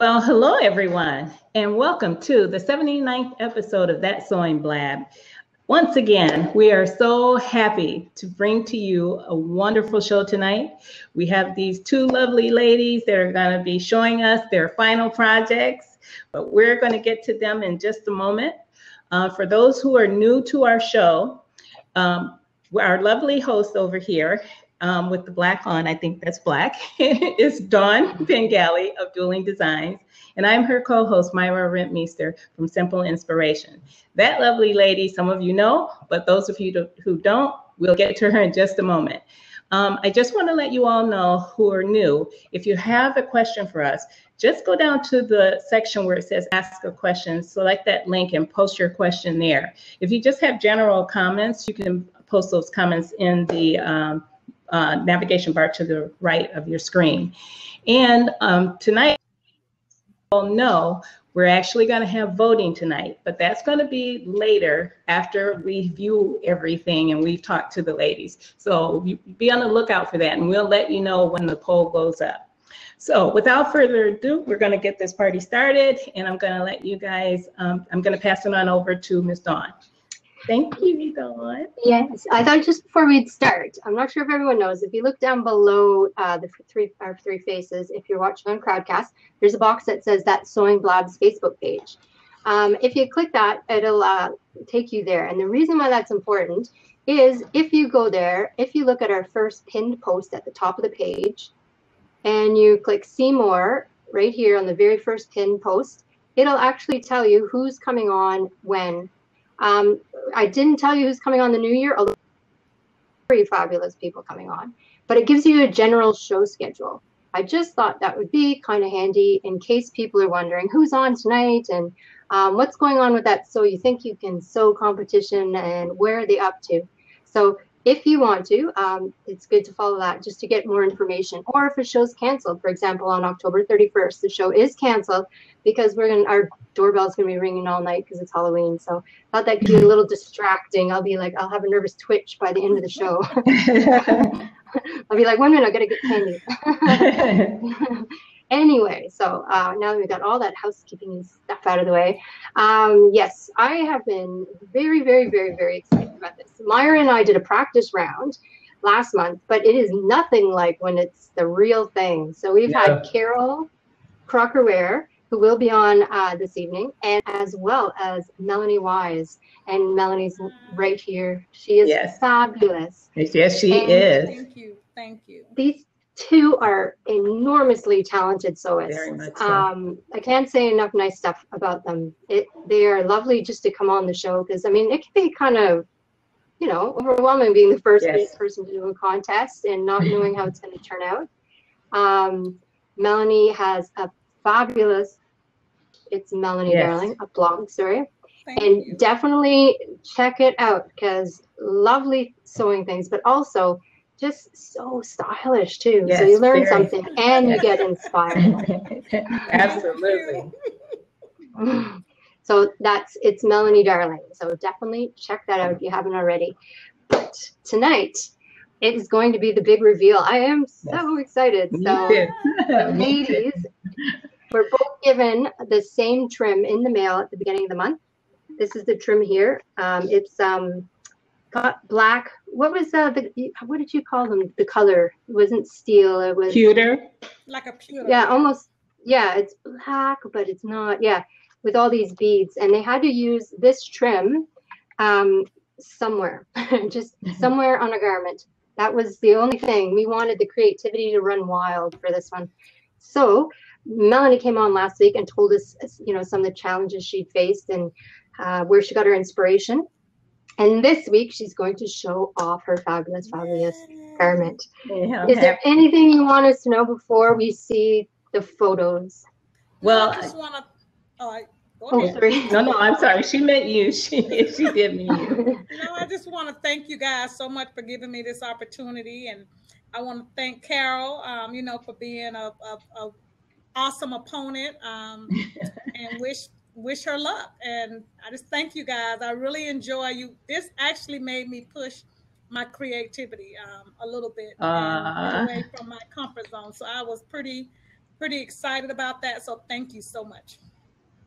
Well, hello everyone, and welcome to the 79th episode of That Sewing Blab. Once again, we are so happy to bring to you a wonderful show tonight. We have these two lovely ladies that are going to be showing us their final projects, but we're going to get to them in just a moment. Uh, for those who are new to our show, um, our lovely host over here um, with the black on, I think that's black, is Dawn Bengali of Duelling Designs. And I'm her co host, Myra Rentmeester from Simple Inspiration. That lovely lady, some of you know, but those of you who don't, we'll get to her in just a moment. Um, I just want to let you all know who are new. If you have a question for us, just go down to the section where it says ask a question, select that link and post your question there. If you just have general comments, you can post those comments in the um, uh, navigation bar to the right of your screen. And um, tonight, you'll know we're actually going to have voting tonight, but that's going to be later after we view everything and we've talked to the ladies. So be on the lookout for that, and we'll let you know when the poll goes up. So without further ado, we're going to get this party started, and I'm going to let you guys, um, I'm going to pass it on over to Ms. Dawn. Thank you, Dawn. Yes, I thought just before we'd start, I'm not sure if everyone knows, if you look down below uh, the three our three faces, if you're watching on Crowdcast, there's a box that says that Sewing Blabs Facebook page. Um, if you click that, it'll uh, take you there. And the reason why that's important is if you go there, if you look at our first pinned post at the top of the page, and you click see more right here on the very first pinned post, it'll actually tell you who's coming on when um, I didn't tell you who's coming on the new year, although very fabulous people coming on, but it gives you a general show schedule. I just thought that would be kind of handy in case people are wondering who's on tonight and um, what's going on with that. So you think you can sew competition and where are they up to? So if you want to, um, it's good to follow that just to get more information. Or if a show's canceled, for example, on October 31st, the show is canceled because we're gonna our doorbell's gonna be ringing all night because it's Halloween. So I thought that could be a little distracting. I'll be like, I'll have a nervous twitch by the end of the show. I'll be like, one minute, I gotta get candy. Anyway, so uh, now that we've got all that housekeeping stuff out of the way, um, yes, I have been very, very, very, very excited about this. Myra and I did a practice round last month, but it is nothing like when it's the real thing. So we've yeah. had Carol Crocker Ware, who will be on uh, this evening, and as well as Melanie Wise. And Melanie's right here. She is yes. fabulous. Yes, she and is. Thank you. Thank you. These two are enormously talented sewists. Very much so. Um, I can't say enough nice stuff about them. It, they are lovely just to come on the show because I mean it can be kind of, you know, overwhelming being the first yes. person to do a contest and not knowing how it's going to turn out. Um, Melanie has a fabulous, it's Melanie yes. Darling, a blog story. Thank and you. definitely check it out because lovely sewing things, but also just so stylish too. Yes, so you learn very. something and you get inspired. Absolutely. so that's it's Melanie Darling. So definitely check that out if you haven't already. But tonight it is going to be the big reveal. I am so yes. excited. So ladies, we're both given the same trim in the mail at the beginning of the month. This is the trim here. Um, it's um, got black. What was uh, the what did you call them? The color it wasn't steel. It was pewter. Like a pewter. Yeah, almost. Yeah, it's black, but it's not. Yeah, with all these beads, and they had to use this trim um, somewhere, just mm-hmm. somewhere on a garment. That was the only thing we wanted the creativity to run wild for this one. So Melanie came on last week and told us, you know, some of the challenges she'd faced and uh, where she got her inspiration. And this week, she's going to show off her fabulous, fabulous garment. Yeah, Is there anything you want us to know before we see the photos? Well, I just want to. Oh, I, oh, sorry. No, no, I'm sorry. She meant you. She she did mean you. you know, I just want to thank you guys so much for giving me this opportunity, and I want to thank Carol, um, you know, for being a, a, a awesome opponent, um, and wish wish her luck. And I just thank you guys. I really enjoy you. This actually made me push my creativity um, a little bit uh, away from my comfort zone. So I was pretty pretty excited about that. So thank you so much.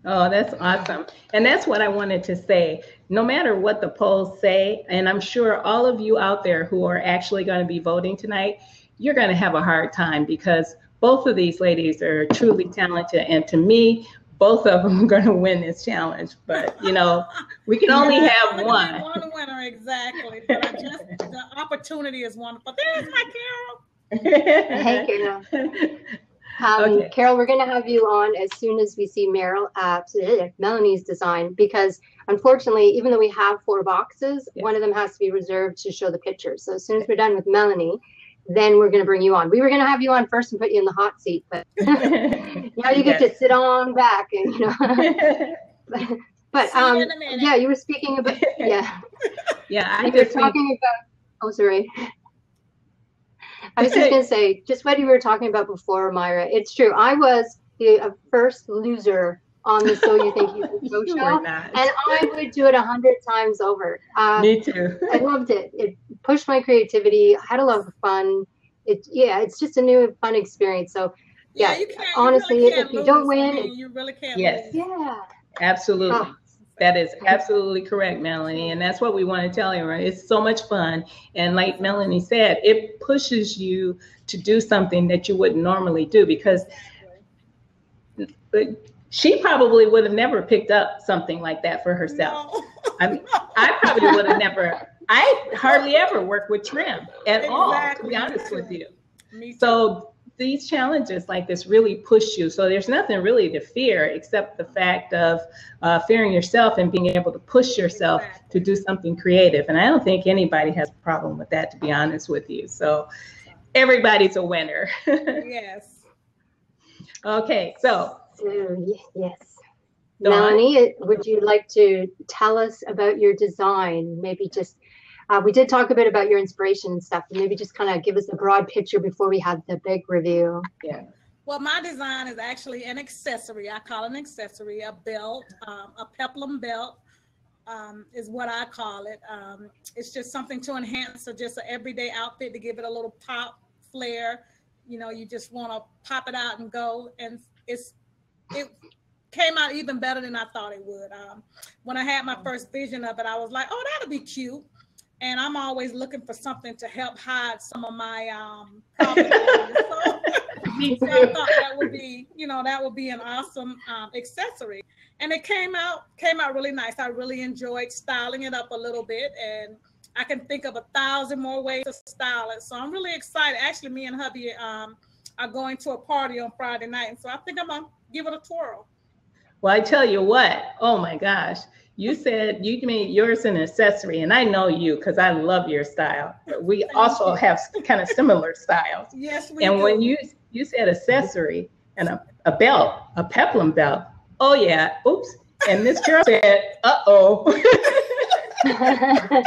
Oh, that's awesome. And that's what I wanted to say. No matter what the polls say, and I'm sure all of you out there who are actually going to be voting tonight, you're going to have a hard time because both of these ladies are truly talented. And to me, both of them are going to win this challenge. But, you know, we can only yeah, have one. One winner, exactly. But I just, the opportunity is wonderful. There's my Carol. hey, Carol. Um, okay. Carol, we're going to have you on as soon as we see Meryl, uh, Melanie's design because unfortunately, even though we have four boxes, yeah. one of them has to be reserved to show the pictures. So as soon as we're done with Melanie, then we're going to bring you on. We were going to have you on first and put you in the hot seat, but now you get yes. to sit on back and you know. but um, yeah, you were speaking about yeah, yeah. I you were talking about. Oh, sorry. I was just going to say, just what you were talking about before, Myra. It's true. I was the first loser on the So You Think You Can Go show, and I would do it a hundred times over. Uh, Me too. I loved it. It pushed my creativity. I had a lot of fun. It yeah, it's just a new fun experience. So yeah, yeah honestly, really if you don't win, you really can't. Yes. Lose. Yeah. Absolutely. Oh. That is absolutely correct, Melanie. And that's what we want to tell you, right? It's so much fun. And like Melanie said, it pushes you to do something that you wouldn't normally do because she probably would have never picked up something like that for herself. No. I mean, I probably would have never, I hardly ever work with trim at exactly. all, to be honest with you. So these challenges like this really push you. So there's nothing really to fear except the fact of uh, fearing yourself and being able to push yourself exactly. to do something creative. And I don't think anybody has a problem with that, to be honest with you. So everybody's a winner. yes. Okay, so. Yes. Melanie, would you like to tell us about your design? Maybe just uh, we did talk a bit about your inspiration and stuff. Maybe just kind of give us a broad picture before we have the big review. Yeah. Well, my design is actually an accessory. I call it an accessory, a belt, um, a peplum belt um, is what I call it. Um, it's just something to enhance or just an everyday outfit to give it a little pop, flair. You know, you just want to pop it out and go. And it's it came out even better than I thought it would. Um, when I had my first vision of it, I was like, oh, that'll be cute and I'm always looking for something to help hide some of my um, problems. so, so, I thought that would be, you know, that would be an awesome um, accessory, and it came out came out really nice. I really enjoyed styling it up a little bit, and I can think of a thousand more ways to style it. So I'm really excited. Actually, me and hubby um, are going to a party on Friday night, and so I think I'm gonna give it a twirl. Well, I tell you what, oh my gosh, you said you made yours an accessory, and I know you because I love your style. We also have kind of similar styles. Yes, we And do. when you you said accessory and a, a belt, a peplum belt, oh yeah, oops. And this girl said, uh oh.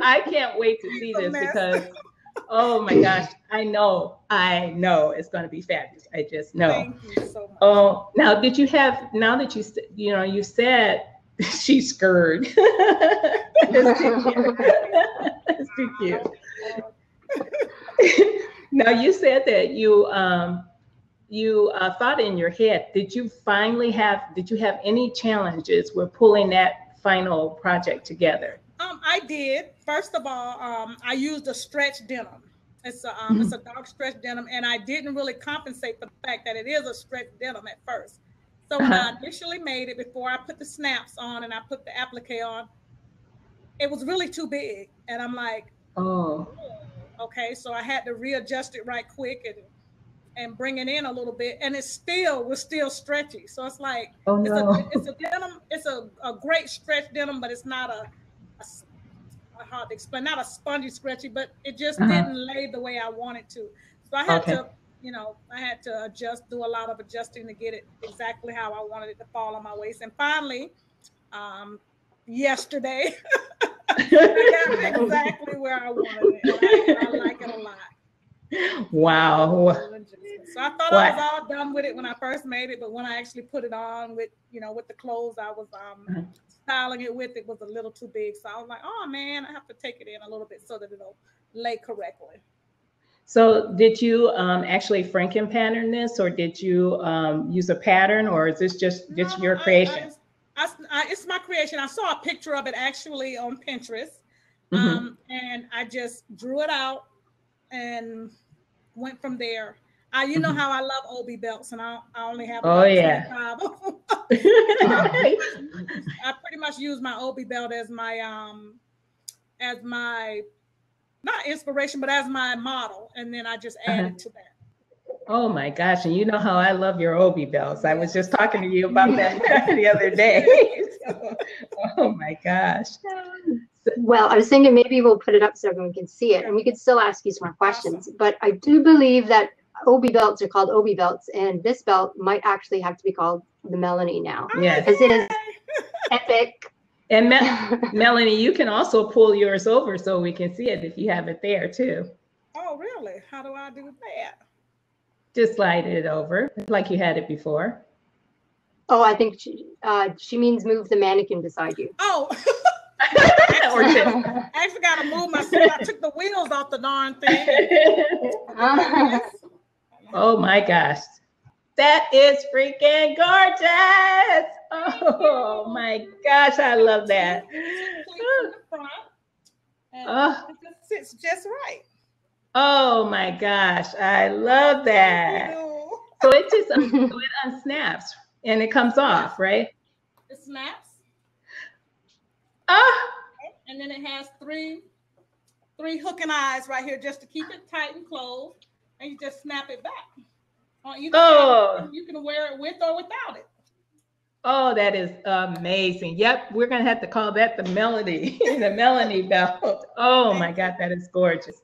I can't wait to see this because oh my gosh, I know, I know it's going to be fabulous. I just know. Thank you so much. Oh, now did you have? Now that you you know you said she's scared. That's too cute. now you said that you um you uh, thought in your head. Did you finally have? Did you have any challenges with pulling that final project together? Um, I did. First of all, um, I used a stretch denim. It's a um, mm-hmm. it's a dark stretch denim, and I didn't really compensate for the fact that it is a stretch denim at first. So when uh-huh. I initially made it, before I put the snaps on and I put the applique on, it was really too big, and I'm like, oh, okay. So I had to readjust it right quick and and bring it in a little bit, and it still was still stretchy. So it's like, oh no, it's a, it's a denim, it's a, a great stretch denim, but it's not a hard to explain, not a spongy scratchy, but it just uh-huh. didn't lay the way I wanted to. So I had okay. to, you know, I had to adjust, do a lot of adjusting to get it exactly how I wanted it to fall on my waist. And finally, um, yesterday, I got exactly where I wanted it. I, I like it a lot. Wow. So I thought what? I was all done with it when I first made it, but when I actually put it on with, you know, with the clothes I was um, uh-huh styling it with it was a little too big. So I was like, oh man, I have to take it in a little bit so that it'll lay correctly. So did you um, actually Franken pattern this or did you um, use a pattern or is this just, just No, your I- creation? I, I, it's my creation. I saw a picture of it actually on Pinterest, Mhm. um, and I just drew it out and went from there. I, you know Mhm. how I love Obi belts, and I, I only have Oh, yeah. 25. I pretty much use my Obi belt as my um as my not inspiration, but as my model, and then I just added Uh-huh. to that. Oh my gosh, and you know how I love your Obi belts. I was just talking to you about that the other day. So, oh my gosh. Well, I was thinking maybe we'll put it up so everyone can see it and we could still ask you some more questions. But I do believe that Obi belts are called Obi belts and this belt might actually have to be called the Melanie now Yes. because it is epic. And Me- Melanie, you can also pull yours over so we can see it if you have it there too. Oh, really? How do I do that? Just slide it over like you had it before. Oh, I think she, uh, she means move the mannequin beside you. Oh, or just, I actually got to move my seat. I took the wheels off the darn thing. oh my gosh. That is freaking gorgeous. Oh my gosh, I love that. In the front, and Oh, it just sits just right. oh my gosh, I love that. So it just so it unsnaps and it comes off, right? It snaps, Ah, and then it has three, three hooking eyes right here just to keep it tight and closed, and you just snap it back. On either Oh. side, you can wear it with or without it. oh, that is amazing. Yep, we're gonna have to call that the melody, the Melanie belt. Oh my God, that is gorgeous.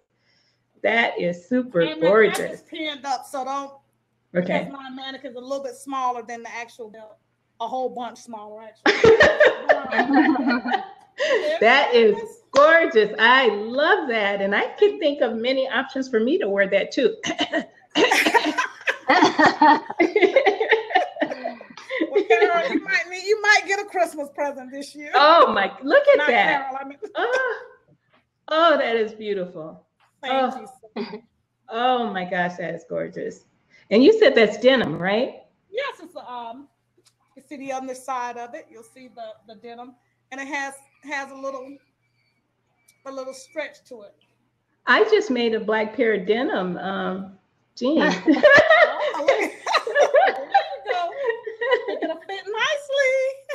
That is super And gorgeous. is pinned up, so don't Okay. because my mannequin's a little bit smaller than the actual belt, a whole bunch smaller actually. that is gorgeous. I love that. And I can think of many options for me to wear that too. Well, Carol, you might need, you might get a Christmas present this year. oh my, look at Not that. Carol, I mean, Oh, oh, that is beautiful. thank Oh. you. so. Oh my gosh, that is gorgeous. And you said that's denim, right? Yes, it's um, you see the other side of it. You'll see the the denim, and it has has a little a little stretch to it. I just made a black pair of denim um, jeans. Oh, there you go. It'll fit nicely.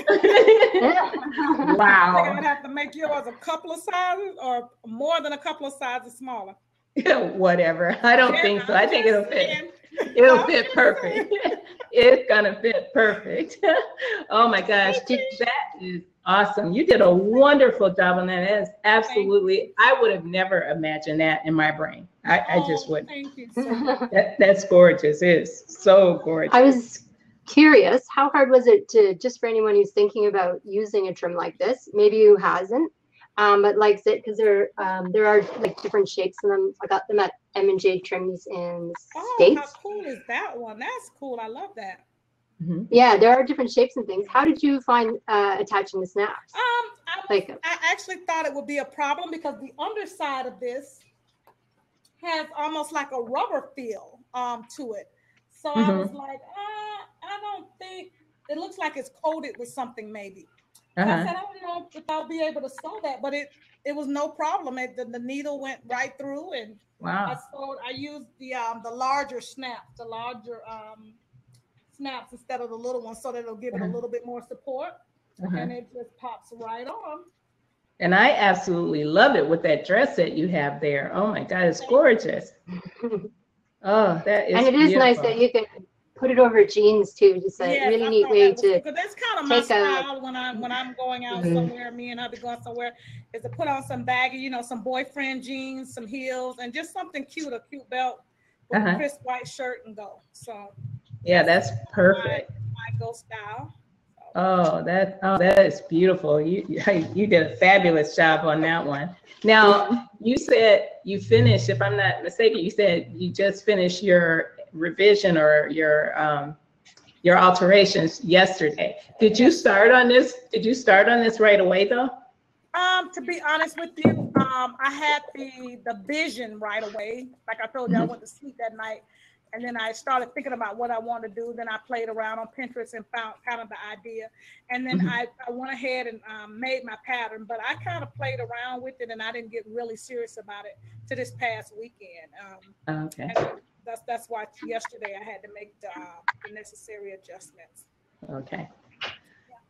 I think I wow. would have to make yours a couple of sizes or more than a couple of sizes smaller. Whatever. I don't Yeah, think so. I'm think it'll fit. saying. It'll I'm fit perfect. It's gonna fit perfect. oh my gosh, that is awesome. You did a wonderful job on that. That is absolutely. I would have never imagined that in my brain. I, I just Oh, wouldn't. Thank you so much. That, that's gorgeous. It's so gorgeous. I was curious, how hard was it to just for anyone who's thinking about using a trim like this, maybe who hasn't, um, but likes it because there um, there are like different shapes in them. I got them at M and J Trims in the Oh, how cool is that one? That's cool. I love that. Mhm. Yeah, there are different shapes and things. How did you find uh, attaching the snaps? Um, I, Like- I actually thought it would be a problem because the underside of this has almost like a rubber feel um to it. So I Mhm. was like, uh, I don't think it looks like it's coated with something maybe. I Uh-huh. said, I don't know if I'll be able to sew that, but it it was no problem. It, the, the needle went right through and I Wow. sewed, I used the um the larger snaps, the larger um snaps instead of the little ones so that it'll give it a Uh-huh. little bit more support Uh-huh. and it just pops right on. And I absolutely love it with that dress that you have there. Oh my God, it's gorgeous. Oh, that is. and it is nice that you can put it over jeans too. Just a Yes, really I neat way that to. cool, 'cause that's kind of my take a- when I'm when I'm going out Mhm. somewhere. Me and I be going somewhere is to put on some baggy, you know, some boyfriend jeans, some heels, and just something cute, a cute belt with Uh-huh. a crisp white shirt and go. So Yeah, that's perfect. my go style. Oh, that oh, that is beautiful. You you you did a fabulous job on that one. Now you said you finished, if I'm not mistaken, you said you just finished your revision or your um your alterations yesterday. Did you start on this? Did you start on this right away though? Um, to be honest with you, um, I had the the vision right away. Like I told you, I Mhm. went to sleep that night, and then I started thinking about what I wanted to do. Then I played around on Pinterest and found kind of the idea, and then Mhm. I, I went ahead and um, made my pattern. But I kind of played around with it, and I didn't get really serious about it to this past weekend. Um, Okay. and that's that's why yesterday I had to make the, uh, the necessary adjustments. Okay.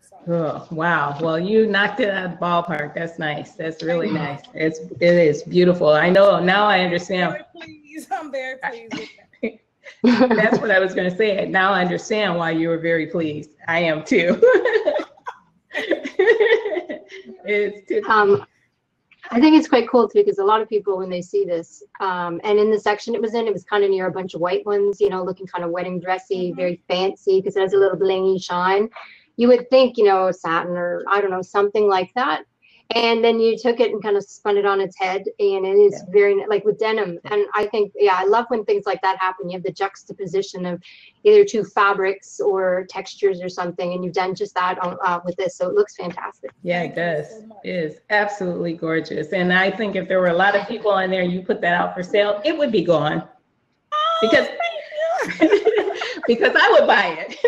So. Oh, wow. Well, you knocked it out of the ballpark. That's nice. That's really nice. It's it is beautiful. I know now I understand. Very pleased. I'm very pleased. That's what I was going to say. Now I understand why you were very pleased. I am too. it's too, Um, I think it's quite cool too because a lot of people when they see this, um, and in the section it was in, it was kind of near a bunch of white ones, you know, looking kind of wedding dressy, Mhm. very fancy because it has a little blingy shine. You would think, you know, satin or I don't know something like that, and then you took it and kind of spun it on its head, and it is Yeah. very like with denim. And I think, yeah, I love when things like that happen. You have the juxtaposition of either two fabrics or textures or something, and you've done just that on, uh, with this, so it looks fantastic. yeah, it does. so. It is absolutely gorgeous. And I think if there were a lot of people in there and you put that out for sale, it would be gone. Because because I would buy it.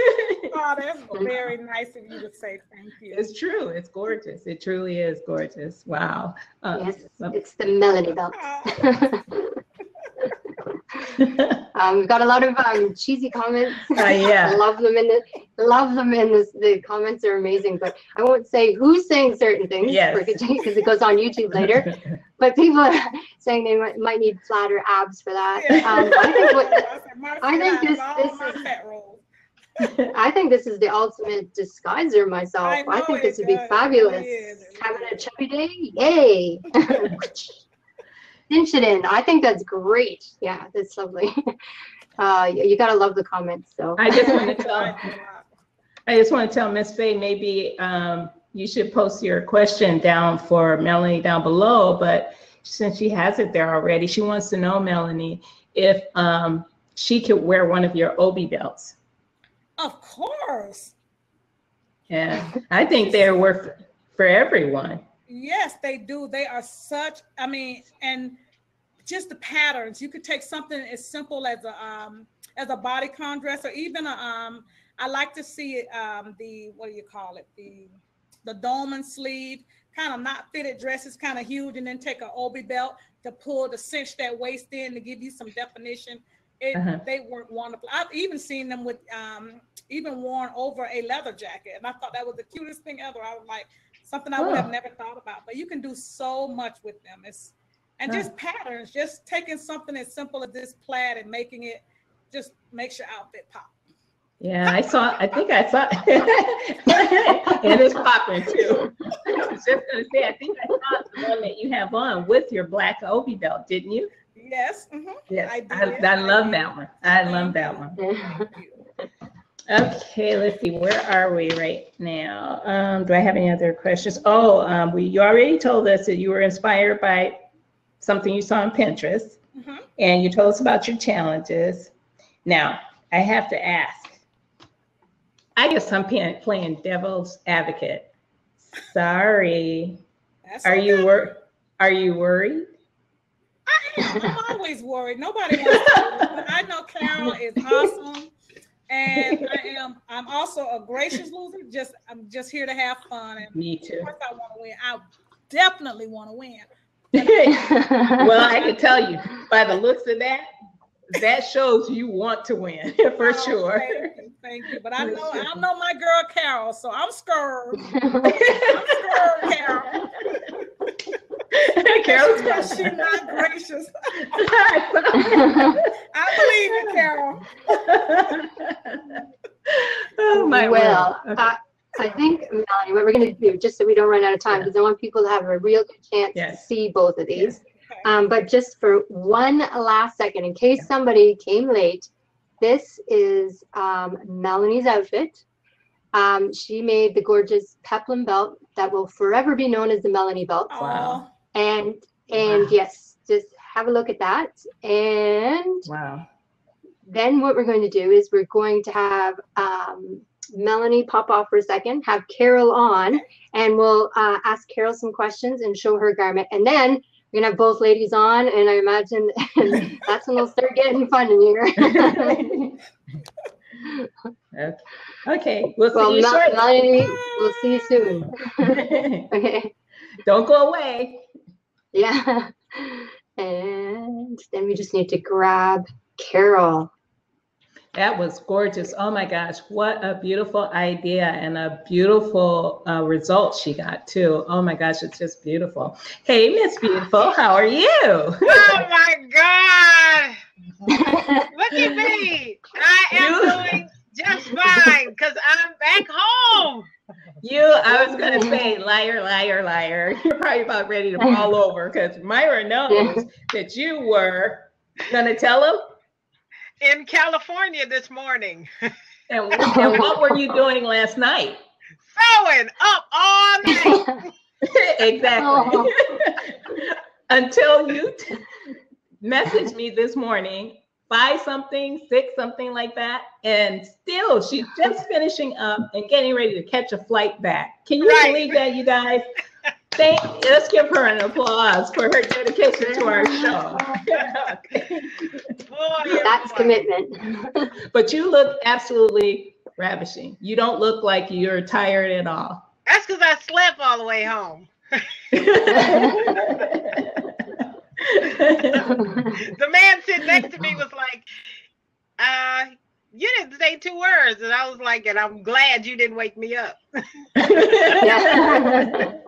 Oh, that's very nice of you to say thank you. It's true. It's gorgeous. It truly is gorgeous. Wow. Uh, Yes, it's the Melanie belt. um, we've got a lot of um, cheesy comments. Uh, yeah. love them in the love them in this. The comments are amazing, but I won't say who's saying certain things Yes. because it goes on YouTube later. But people are saying they might, might need flatter abs for that. Um, I think what I think this- this is- I think this is the ultimate disguiser myself. I I, think this would be does. It fabulous. really Having a is. chubby day, yay! Cinch it in. I think that's great. Yeah, that's lovely. Uh, you, you gotta love the comments. So I just want to tell, do a lot. I just want to tell Miss Faye, maybe um, you should post your question down for Melanie down below, but since she has it there already, she wants to know, Melanie, if um, she could wear one of your Obi belts. Of course. Yeah, I think they're worth for everyone. Yes, they do. They are such, I mean, and just the patterns. You could take something as simple as a um as a bodycon dress or even a um I like to see it um the what do you call it? The the dolman sleeve, kind of not fitted dresses, kind of huge, and then take an obi belt to pull to cinch that waist in to give you some definition. It, Uh-huh. They work wonderful. I've even seen them with um even worn over a leather jacket, and I thought that was the cutest thing ever. I was like something I would have never thought about. But you can do so much with them. It's and just patterns, just taking something as simple as this plaid and making it just makes your outfit pop. Yeah, I saw, I think I saw, and it's popping too. I was just gonna say, I think I saw the one that you have on with your black Obi belt, didn't you? Yes. mhm. Yes, I I I love that one. I love that one. Okay, let's see, where are we right now? Um, do I have any other questions? Oh, um, we, you already told us that you were inspired by something you saw on Pinterest, Mhm. and you told us about your challenges. Now, I have to ask. I guess I'm playing, playing devil's advocate. Sorry. That's Are you wor- Are you worried? I am. I'm always worried. Nobody wants to. But I know Carol is awesome. And I am I'm also a gracious loser. Just I'm just here to have fun. And Me too. of course I want to win. I definitely want to win. well, I can tell you by the looks of that, that shows you want to win for Oh, sure. Thank you, thank you. But I know. I know my girl Carol, so I'm scared. I'm scared, Carol. Carol's Because she's not gracious. I believe you, Carol. oh my well, word. Okay. I, I think Melanie, what we're going to do, just so we don't run out of time, Yeah. because I want people to have a real good chance Yes. to see both of these. Okay. Um, but just for one last second, in case somebody came late, this is um, Melanie's outfit. Um, she made the gorgeous peplum belt that will forever be known as the Melanie belt. Wow. And and Wow. yes, just have a look at that. And Wow. then what we're going to do is we're going to have um, Melanie pop off for a second, have Carol on, and we'll uh, ask Carol some questions and show her garment. And then we're gonna have both ladies on, and I imagine that's when we'll start getting fun in here. okay. okay, we'll well, see you Mel- shortly. Melanie, we'll see you soon. okay. Don't go away. Yeah. And then we just need to grab Carol. That was gorgeous. Oh my gosh, what a beautiful idea and a beautiful uh, result she got too. Oh my gosh, it's just beautiful. Hey, Miss Beautiful, how are you? Oh my God. Look at me. I am doing just fine because I'm back home. You, I was gonna say, liar, liar, liar. You're probably about ready to fall over because Myra knows that you were gonna tell him. In California this morning. And, and what were you doing last night? Sewing up all night. exactly. Oh. Until you t- messaged me this morning, buy something, fix something like that, and still she's just finishing up and getting ready to catch a flight back. Can you Right. believe that, you guys? Thank. Let's give her an applause for her dedication to our show. That's commitment. but you look absolutely ravishing. You don't look like you're tired at all. That's because I slept all the way home. The man sitting next to me was like, uh, you didn't say two words. And I was like, and I'm glad you didn't wake me up.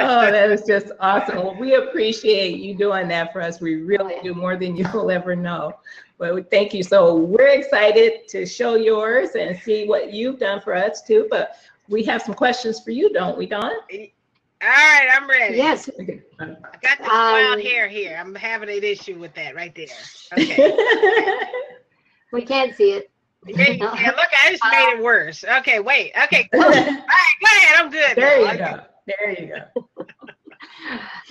Oh, that is just awesome. Well, we appreciate you doing that for us. We really do more than you'll ever know. But we thank you. So we're excited to show yours and see what you've done for us too. But we have some questions for you, don't we, Dawn? All right, I'm ready. yes. Okay. I got the wild Um, hair here. I'm having an issue with that right there. Okay. We can't see it. Yeah, yeah, look, I just made it worse. Okay, wait. Okay, cool. All right, go ahead. I'm good. there now. you go. There you go.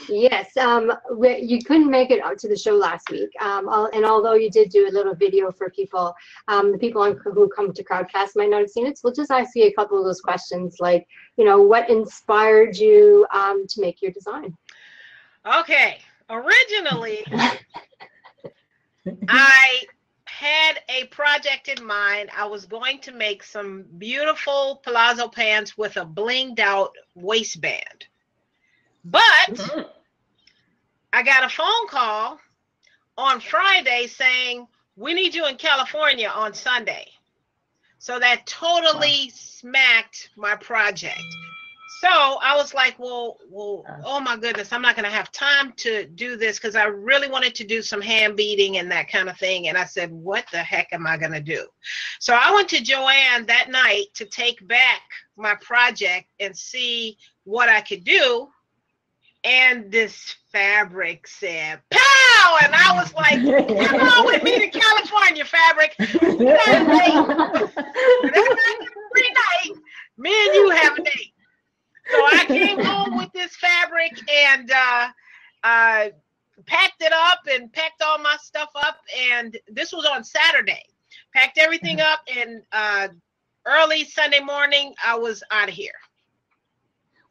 Yes, um, you couldn't make it to the show last week. Um, and although you did do a little video for people, um, the people on, who come to Crowdcast might not have seen it. So we'll just ask you a couple of those questions, like, you know, what inspired you um, to make your design? Okay. Originally, I had a project in mind. I was going to make some beautiful palazzo pants with a blinged out waistband. But Mhm. I got a phone call on Friday saying, We need you in California on Sunday. So that totally smacked my project. So I was like, well, well, oh my goodness, I'm not going to have time to do this because I really wanted to do some hand beading and that kind of thing. And I said, what the heck am I going to do? So I went to Jo-Ann that night to take back my project and see what I could do. And this fabric said, pow! And I was like, come on with me to California, fabric. We got a. Every night, me and you have a date. So I came home with this fabric and uh, uh, packed it up and packed all my stuff up. And this was on Saturday. Packed everything up, and uh, early Sunday morning, I was out of here.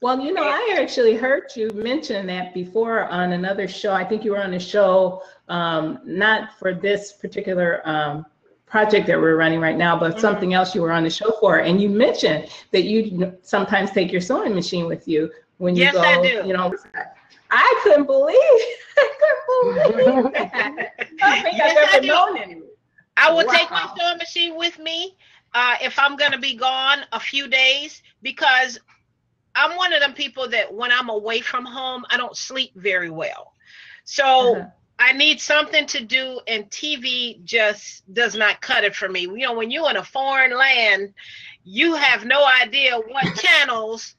Well, you know, I actually heard you mention that before on another show. I think you were on a show, um, not for this particular um, project that we're running right now, but Mhm. something else you were on the show for. And you mentioned that you sometimes take your sewing machine with you when you Yes, go, I do. you know. I couldn't believe, I couldn't believe that. I think Yes, I've ever do. known anyone. I will take my sewing machine with me uh, if I'm going to be gone a few days because I'm one of them people that when I'm away from home, I don't sleep very well. So Uh-huh. I need something to do, and TV just does not cut it for me. You know, when you're in a foreign land, you have no idea what channels,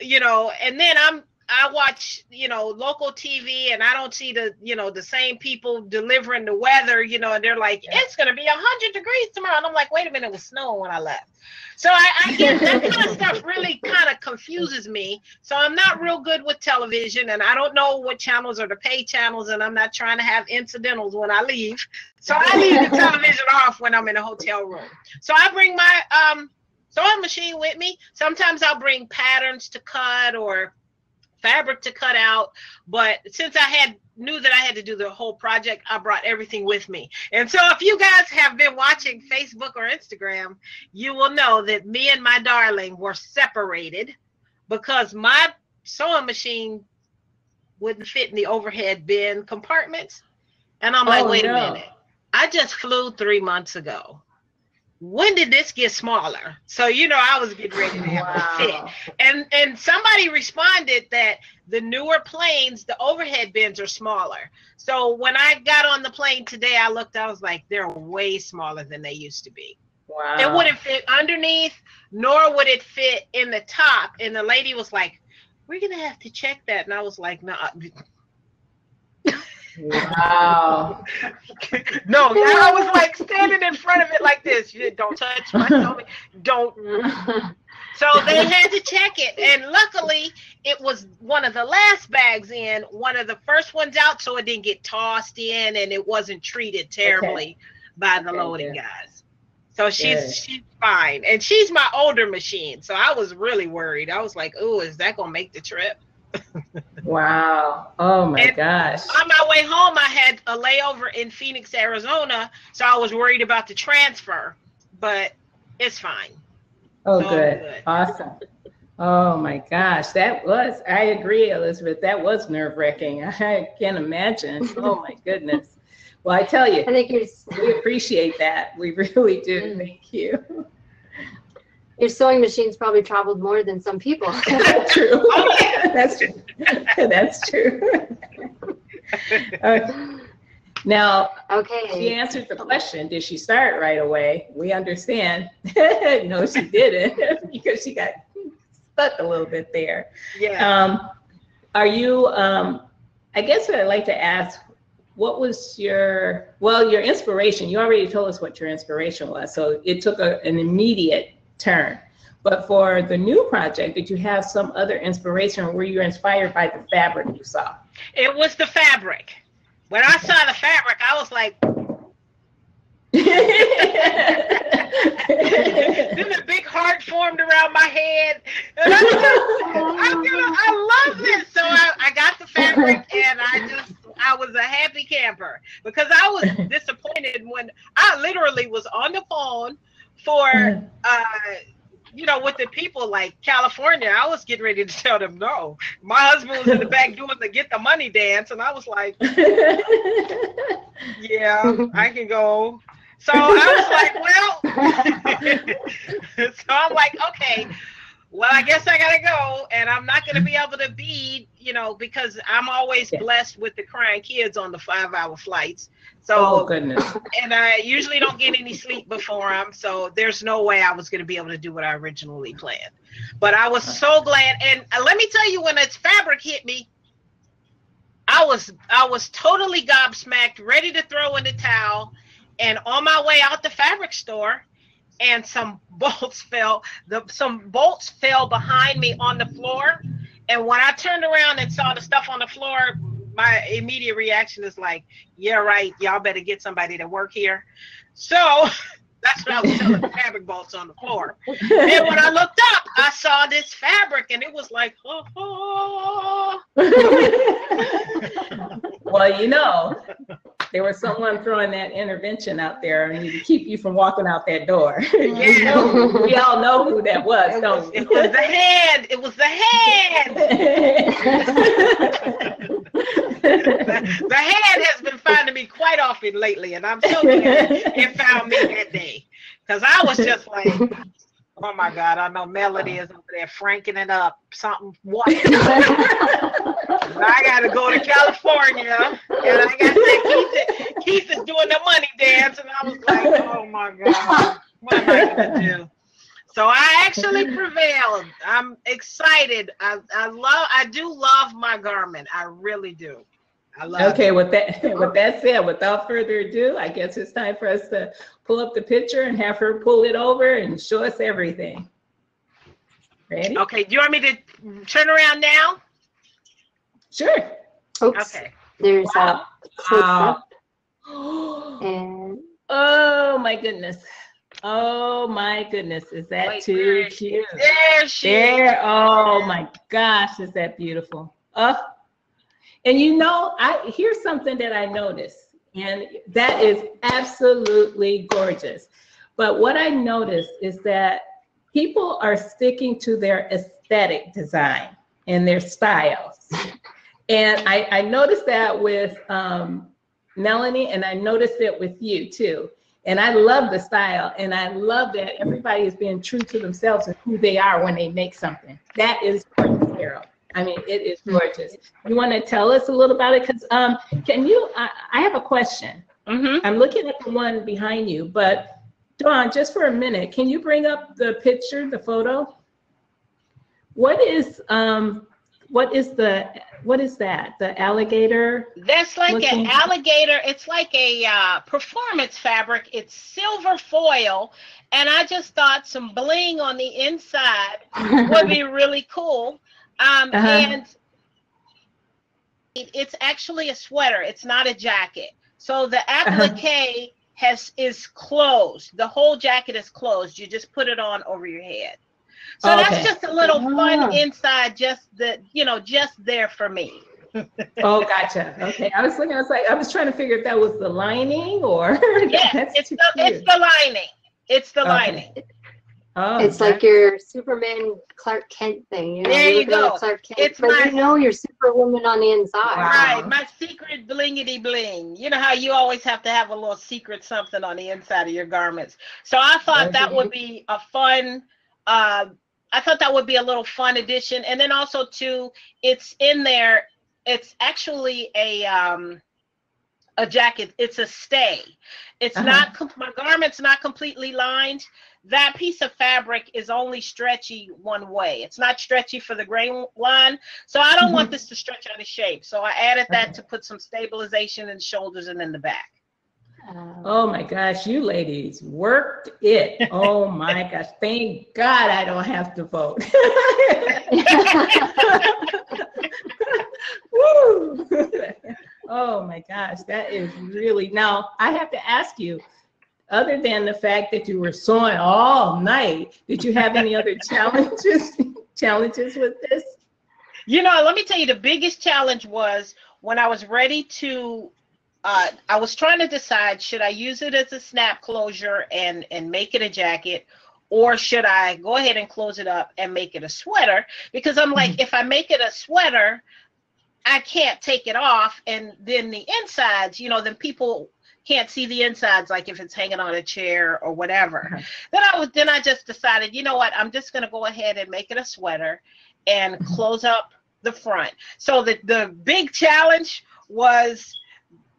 you know, and then I'm I watch, you know, local TV and I don't see the, you know, the same people delivering the weather, you know, and they're like, it's gonna be a hundred degrees tomorrow. And I'm like, wait a minute, it was snowing when I left. So I, I get that kind of stuff really kind of confuses me. So I'm not real good with television and I don't know what channels are the pay channels, and I'm not trying to have incidentals when I leave. So I leave the television off when I'm in a hotel room. So I bring my um sewing machine with me. Sometimes I'll bring patterns to cut or fabric to cut out. But since I had knew that I had to do the whole project, I brought everything with me. And so if you guys have been watching Facebook or Instagram, you will know that me and my darling were separated because my sewing machine wouldn't fit in the overhead bin compartments. And I'm like, Oh, wait no. a minute. I just flew three months ago. When did this get smaller? So you know I was getting ready to have a fit. And and somebody responded that the newer planes the overhead bins are smaller. So when i got on the plane today i looked i was like they're way smaller than they used to be. Wow. it wouldn't fit underneath nor would it fit in the top. And the lady was like we're gonna have to check that. And i was like no Wow. no i was like standing in front of it like this You don't touch my stomach don't So they had to check it. And luckily, it was one of the last bags in, one of the first ones out, so it didn't get tossed in and it wasn't treated terribly by the Okay, loading guys. So she's she's fine. And she's my older machine. So I was really worried. I was like, oh, is that gonna make the trip? Wow. Oh my And- gosh. On my way home, I had a layover in Phoenix, Arizona. So I was worried about the transfer, but it's fine. Oh, so good. good. Awesome. Oh my gosh. That was, I agree, Elizabeth. That was nerve wracking. I can't imagine. Oh my goodness. Well, I tell you, I think your we appreciate that. We really do. Mm. Thank you. Your sewing machine's probably traveled more than some people. That's true. That's true. That's true. Uh, Now, she answered the question. Did she start right away? We understand. no, she didn't because she got stuck a little bit there. Yeah. Um, are you, um, I guess what I'd like to ask, what was your, well, your inspiration? You already told us what your inspiration was. So it took a, an immediate turn. But for the new project, did you have some other inspiration or were you inspired by the fabric you saw? It was the fabric. When I saw the fabric, I was like, then a big heart formed around my head. And I, just, I'm gonna, I love this. So I, I got the fabric and I just, I was a happy camper because I was disappointed when I literally was on the phone for, uh, you know, with the people like California, I was getting ready to tell them no. My husband was in the back doing the get the money dance, and I was like, yeah, I can go. So I was like, well, so I'm like, okay, well, I guess I gotta go, and I'm not gonna be able to be, you know, because I'm always Yeah. blessed with the crying kids on the five hour flights. Oh So, goodness. and I usually don't get any sleep before them, so there's no way I was gonna be able to do what I originally planned. But I was so glad, and uh, let me tell you, when its fabric hit me, I was I was totally gobsmacked, ready to throw in the towel, and on my way out the fabric store, and some bolts fell. The some bolts fell behind me on the floor, and when I turned around and saw the stuff on the floor, my immediate reaction is like, "Yeah, right. Y'all better get somebody to work here." So. That's what I was telling the fabric bolts on the floor. And when I looked up, I saw this fabric, and it was like, oh, oh. oh, oh, oh well, you know, there was someone throwing that intervention out there and to keep you from walking out that door. You know, we all know who that was, It don't was, we? it was the hand. It was the hand. The hand has been finding me quite often lately, and I'm so glad it found me that day. Because I was just like, oh my God, I know Melody is over there franking it up. Something, what? I got to go to California, and I got to Keith, Keith is doing the money dance, and I was like, oh my God, what am I to do? So I actually prevailed. I'm excited. I, I love I do love my garment. I really do. I love Okay, it. with that, with that said, without further ado, I guess it's time for us to pull up the picture and have her pull it over and show us everything. Ready? Okay, do you want me to turn around now? Sure. Oops. Okay. There's Wow. a close Wow. up and Oh my goodness. Oh my goodness. Is that Wait, too cute? There she is. There. Oh my gosh, is that beautiful? Uh, and you know, I here's something that I noticed, and that is absolutely gorgeous. But what I noticed is that people are sticking to their aesthetic design and their styles. And I, I noticed that with um, Melanie, and I noticed it with you too. And I love the style, and I love that everybody is being true to themselves and who they are when they make something. That is Carol. I mean, it is gorgeous. You want to tell us a little about it? Because um, can you? I, I have a question. Mm-hmm. I'm looking at the one behind you, but Dawn, just for a minute, can you bring up the picture, the photo? What is um, what is the what is that? The alligator? That's like Looking- an alligator. It's like a uh, performance fabric. It's silver foil, and I just thought some bling on the inside would be really cool. Um, Uh-huh. And it, it's actually a sweater. It's not a jacket. So the Uh-huh. applique has is closed. The whole jacket is closed. You just put it on over your head. So Okay. that's just a little fun Ah. inside, just the you know, just there for me. Oh, gotcha. Okay, I was looking. I was like, I was trying to figure if that was the lining or. Yeah, it's the it's the lining. It's the Okay. lining. Oh, it's like your Superman Clark Kent thing. You know, There you go. Clark Kent, it's but my, you know you're Superwoman on the inside. Wow. Right, my secret blingity bling. You know how you always have to have a little secret something on the inside of your garments. So I thought that would be a fun. Uh, I thought that would be a little fun addition, and then also too, it's in there. It's actually a um, a jacket. It's a stay. It's Uh-huh. not my garment's not completely lined. That piece of fabric is only stretchy one way. It's not stretchy for the grain line. So I don't want this to stretch out of shape. So I added that Okay. to put some stabilization in the shoulders and in the back. Um, Oh my gosh, you ladies worked it. Oh my gosh, thank God I don't have to vote. Woo. Oh my gosh, that is really, now I have to ask you, other than the fact that you were sewing all night, did you have any other challenges, challenges with this? You know, let me tell you, the biggest challenge was when I was ready to. Uh, I was trying to decide should I use it as a snap closure and and make it a jacket, or should I go ahead and close it up and make it a sweater? Because I'm like, if I make it a sweater, I can't take it off, and then the insides, you know, then people can't see the insides, like if it's hanging on a chair or whatever. Uh-huh. Then I was then I just decided, you know what, I'm just gonna go ahead and make it a sweater and uh-huh. close up the front. So the the big challenge was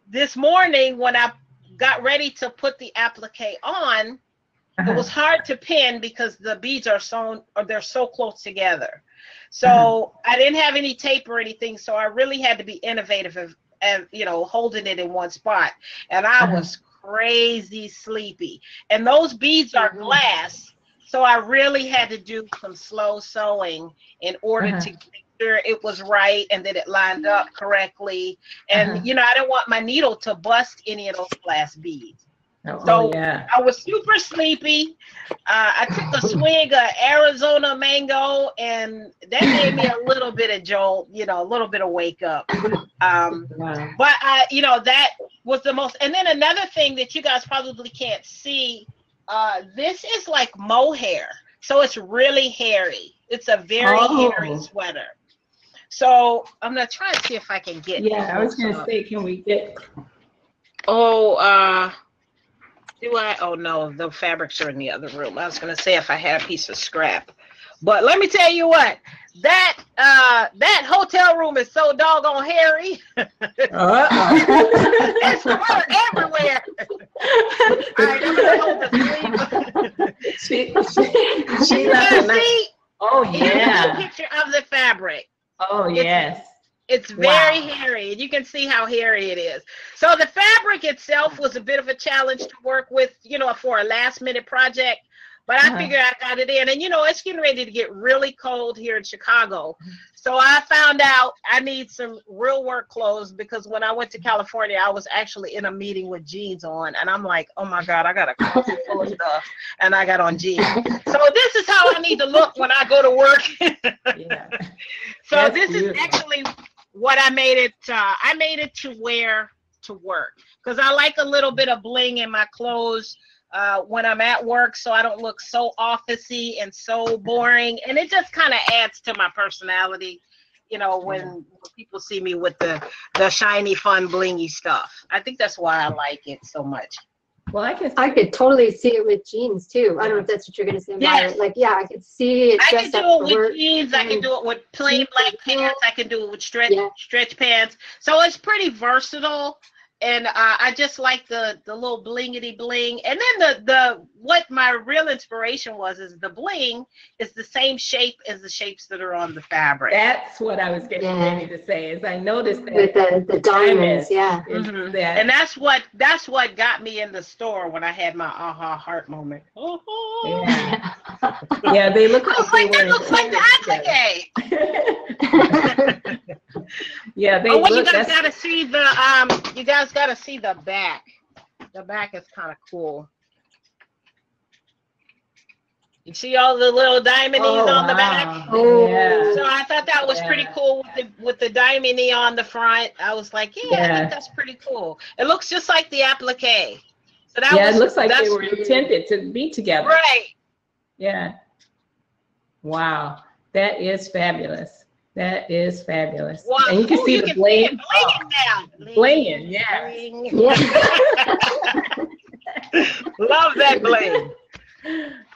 this morning when I got ready to put the applique on, it uh-huh. was hard to pin because the beads are sewn or they're so close together. So uh-huh. I didn't have any tape or anything, so I really had to be innovative and, you know holding it in one spot. And I Uh-huh. was crazy sleepy. And those beads are Mhm. glass, so I really had to do some slow sewing in order Uh-huh. to make sure it was right and that it lined up correctly. And Uh-huh. you know, I didn't want my needle to bust any of those glass beads. Oh, So- yeah. I was super sleepy. Uh, I took a swig of Arizona mango, and that gave me a little bit of jolt, you know, a little bit of wake up. Um, Wow. but I, you know, that was the most. And then another thing that you guys probably can't see, uh, this is like mohair, so it's really hairy. It's a very Oh. hairy sweater. So I'm gonna try and see if I can get. Yeah, I was gonna up. say, can we get, Oh, uh, do I? Oh no, the fabrics are in the other room. I was gonna say if I had a piece of scrap, but let me tell you what, that uh, that hotel room is so doggone hairy. uh-oh. There's fur everywhere. All right, I'm gonna hold the. She, she, She left a nice. see, Oh yeah. picture of the fabric. Oh yes. It's very Wow. hairy, and you can see how hairy it is. So the fabric itself was a bit of a challenge to work with, you know, for a last minute project. But I Uh-huh. figured I got it in, and you know, it's getting ready to get really cold here in Chicago. So I found out I need some real work clothes because when I went to California, I was actually in a meeting with jeans on, and I'm like, oh my god, I got a closet full of stuff, and I got on jeans. So this is how I need to look when I go to work. Yeah. So That's this beautiful. is actually what I made it. Uh, I made it to wear to work because I like a little bit of bling in my clothes uh, when I'm at work, so I don't look so officey and so boring, and it just kind of adds to my personality. You know, when, when people see me with the the shiny, fun, blingy stuff. I think that's why I like it so much. Well, I can. I could totally see it with jeans too. I don't know if that's what you're gonna say. Yes. Myra. Like, yeah, I could see it I can do it with work. jeans. I can do it with plain black pants. I can do it with stretch Yeah. stretch pants. So it's pretty versatile, and uh, I just like the the little blingity bling. And then the the what my real inspiration was is the bling is the same shape as the shapes that are on the fabric. That's what I was getting Yeah. ready to say. Is I noticed that with the the diamonds. Diamonds. Yeah. is Mhm. that And that's what that's what got me in the store when I had my aha heart moment. Oh, yeah. yeah, they look I like was they like, that looks like the intended applique. together. yeah, they oh, well, you guys gotta see the um. You guys gotta see the back. The back is kind of cool. You see all the little diamondies oh, on the back. Oh. Yeah. So I thought that was pretty cool with the with the diamond on the front. I was like, yeah, I think that's pretty cool. It looks just like the applique. So that yeah, was, it looks like they were intended to be together. right. Yeah. Wow, that is fabulous. That is fabulous. Wow. And you can Ooh, see you the can bling. see it blinging now. Blinging, yeah. Bling. Yeah. Love that bling.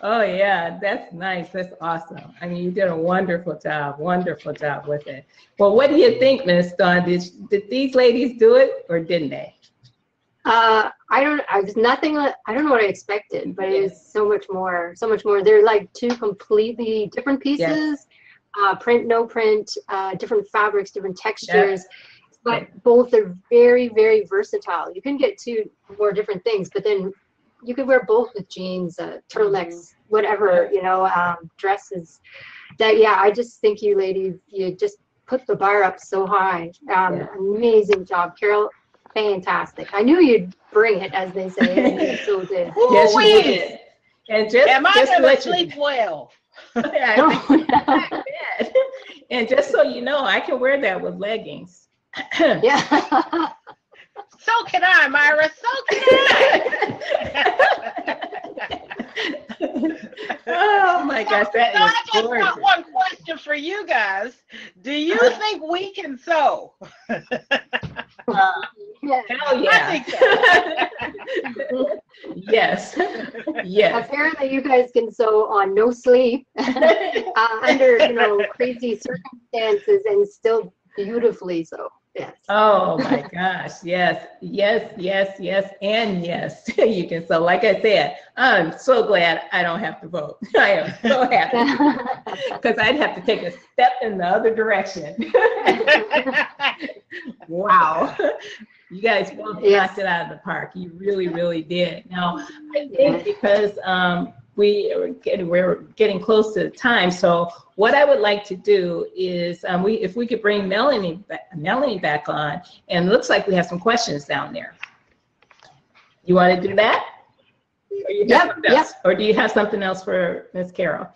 Oh yeah, that's nice. That's awesome. I mean, you did a wonderful job. Wonderful job with it. Well, what do you think, Miss Dawn? Did did these ladies do it or didn't they? Uh, I don't. I was nothing. I don't know what I expected, but it was so much more. So much more. They're like two completely different pieces. Uh, print, no print, uh, different fabrics, different textures. But both are very, very versatile. You can get two more different things, but then you could wear both with jeans, uh, turtlenecks, whatever, you know, um, dresses. That yeah, I just think you ladies, you just put the bar up so high. Um, Yeah. Amazing job, Carol. Fantastic. I knew you'd bring it, as they say, and you so did. Yes, you did. And just, Am I just gonna let you- sleep well? Yeah, I think not bad. and just so you know, I can wear that with leggings. yeah. So can I, Myra. So can I. oh my gosh, that So I is just got one question for you guys. Do you think we can sew? yeah. Hell I yeah. yes. Yes. Apparently, you guys can sew on no sleep uh, under you know crazy circumstances and still beautifully so. Yes. Oh my gosh. Yes. Yes. Yes. Yes. And yes. You can. So, like I said, I'm so glad I don't have to vote. I am so happy because I'd have to take a step in the other direction. wow. You guys both Yes. knocked it out of the park. You really, really did. Now, I think because um, we are getting, we're getting close to the time. So what I would like to do is um, we, if we could bring Melanie, ba- Melanie back on, and it looks like we have some questions down there. You want to do that? Or, you have Yep, or do you have something else for Miss Carol?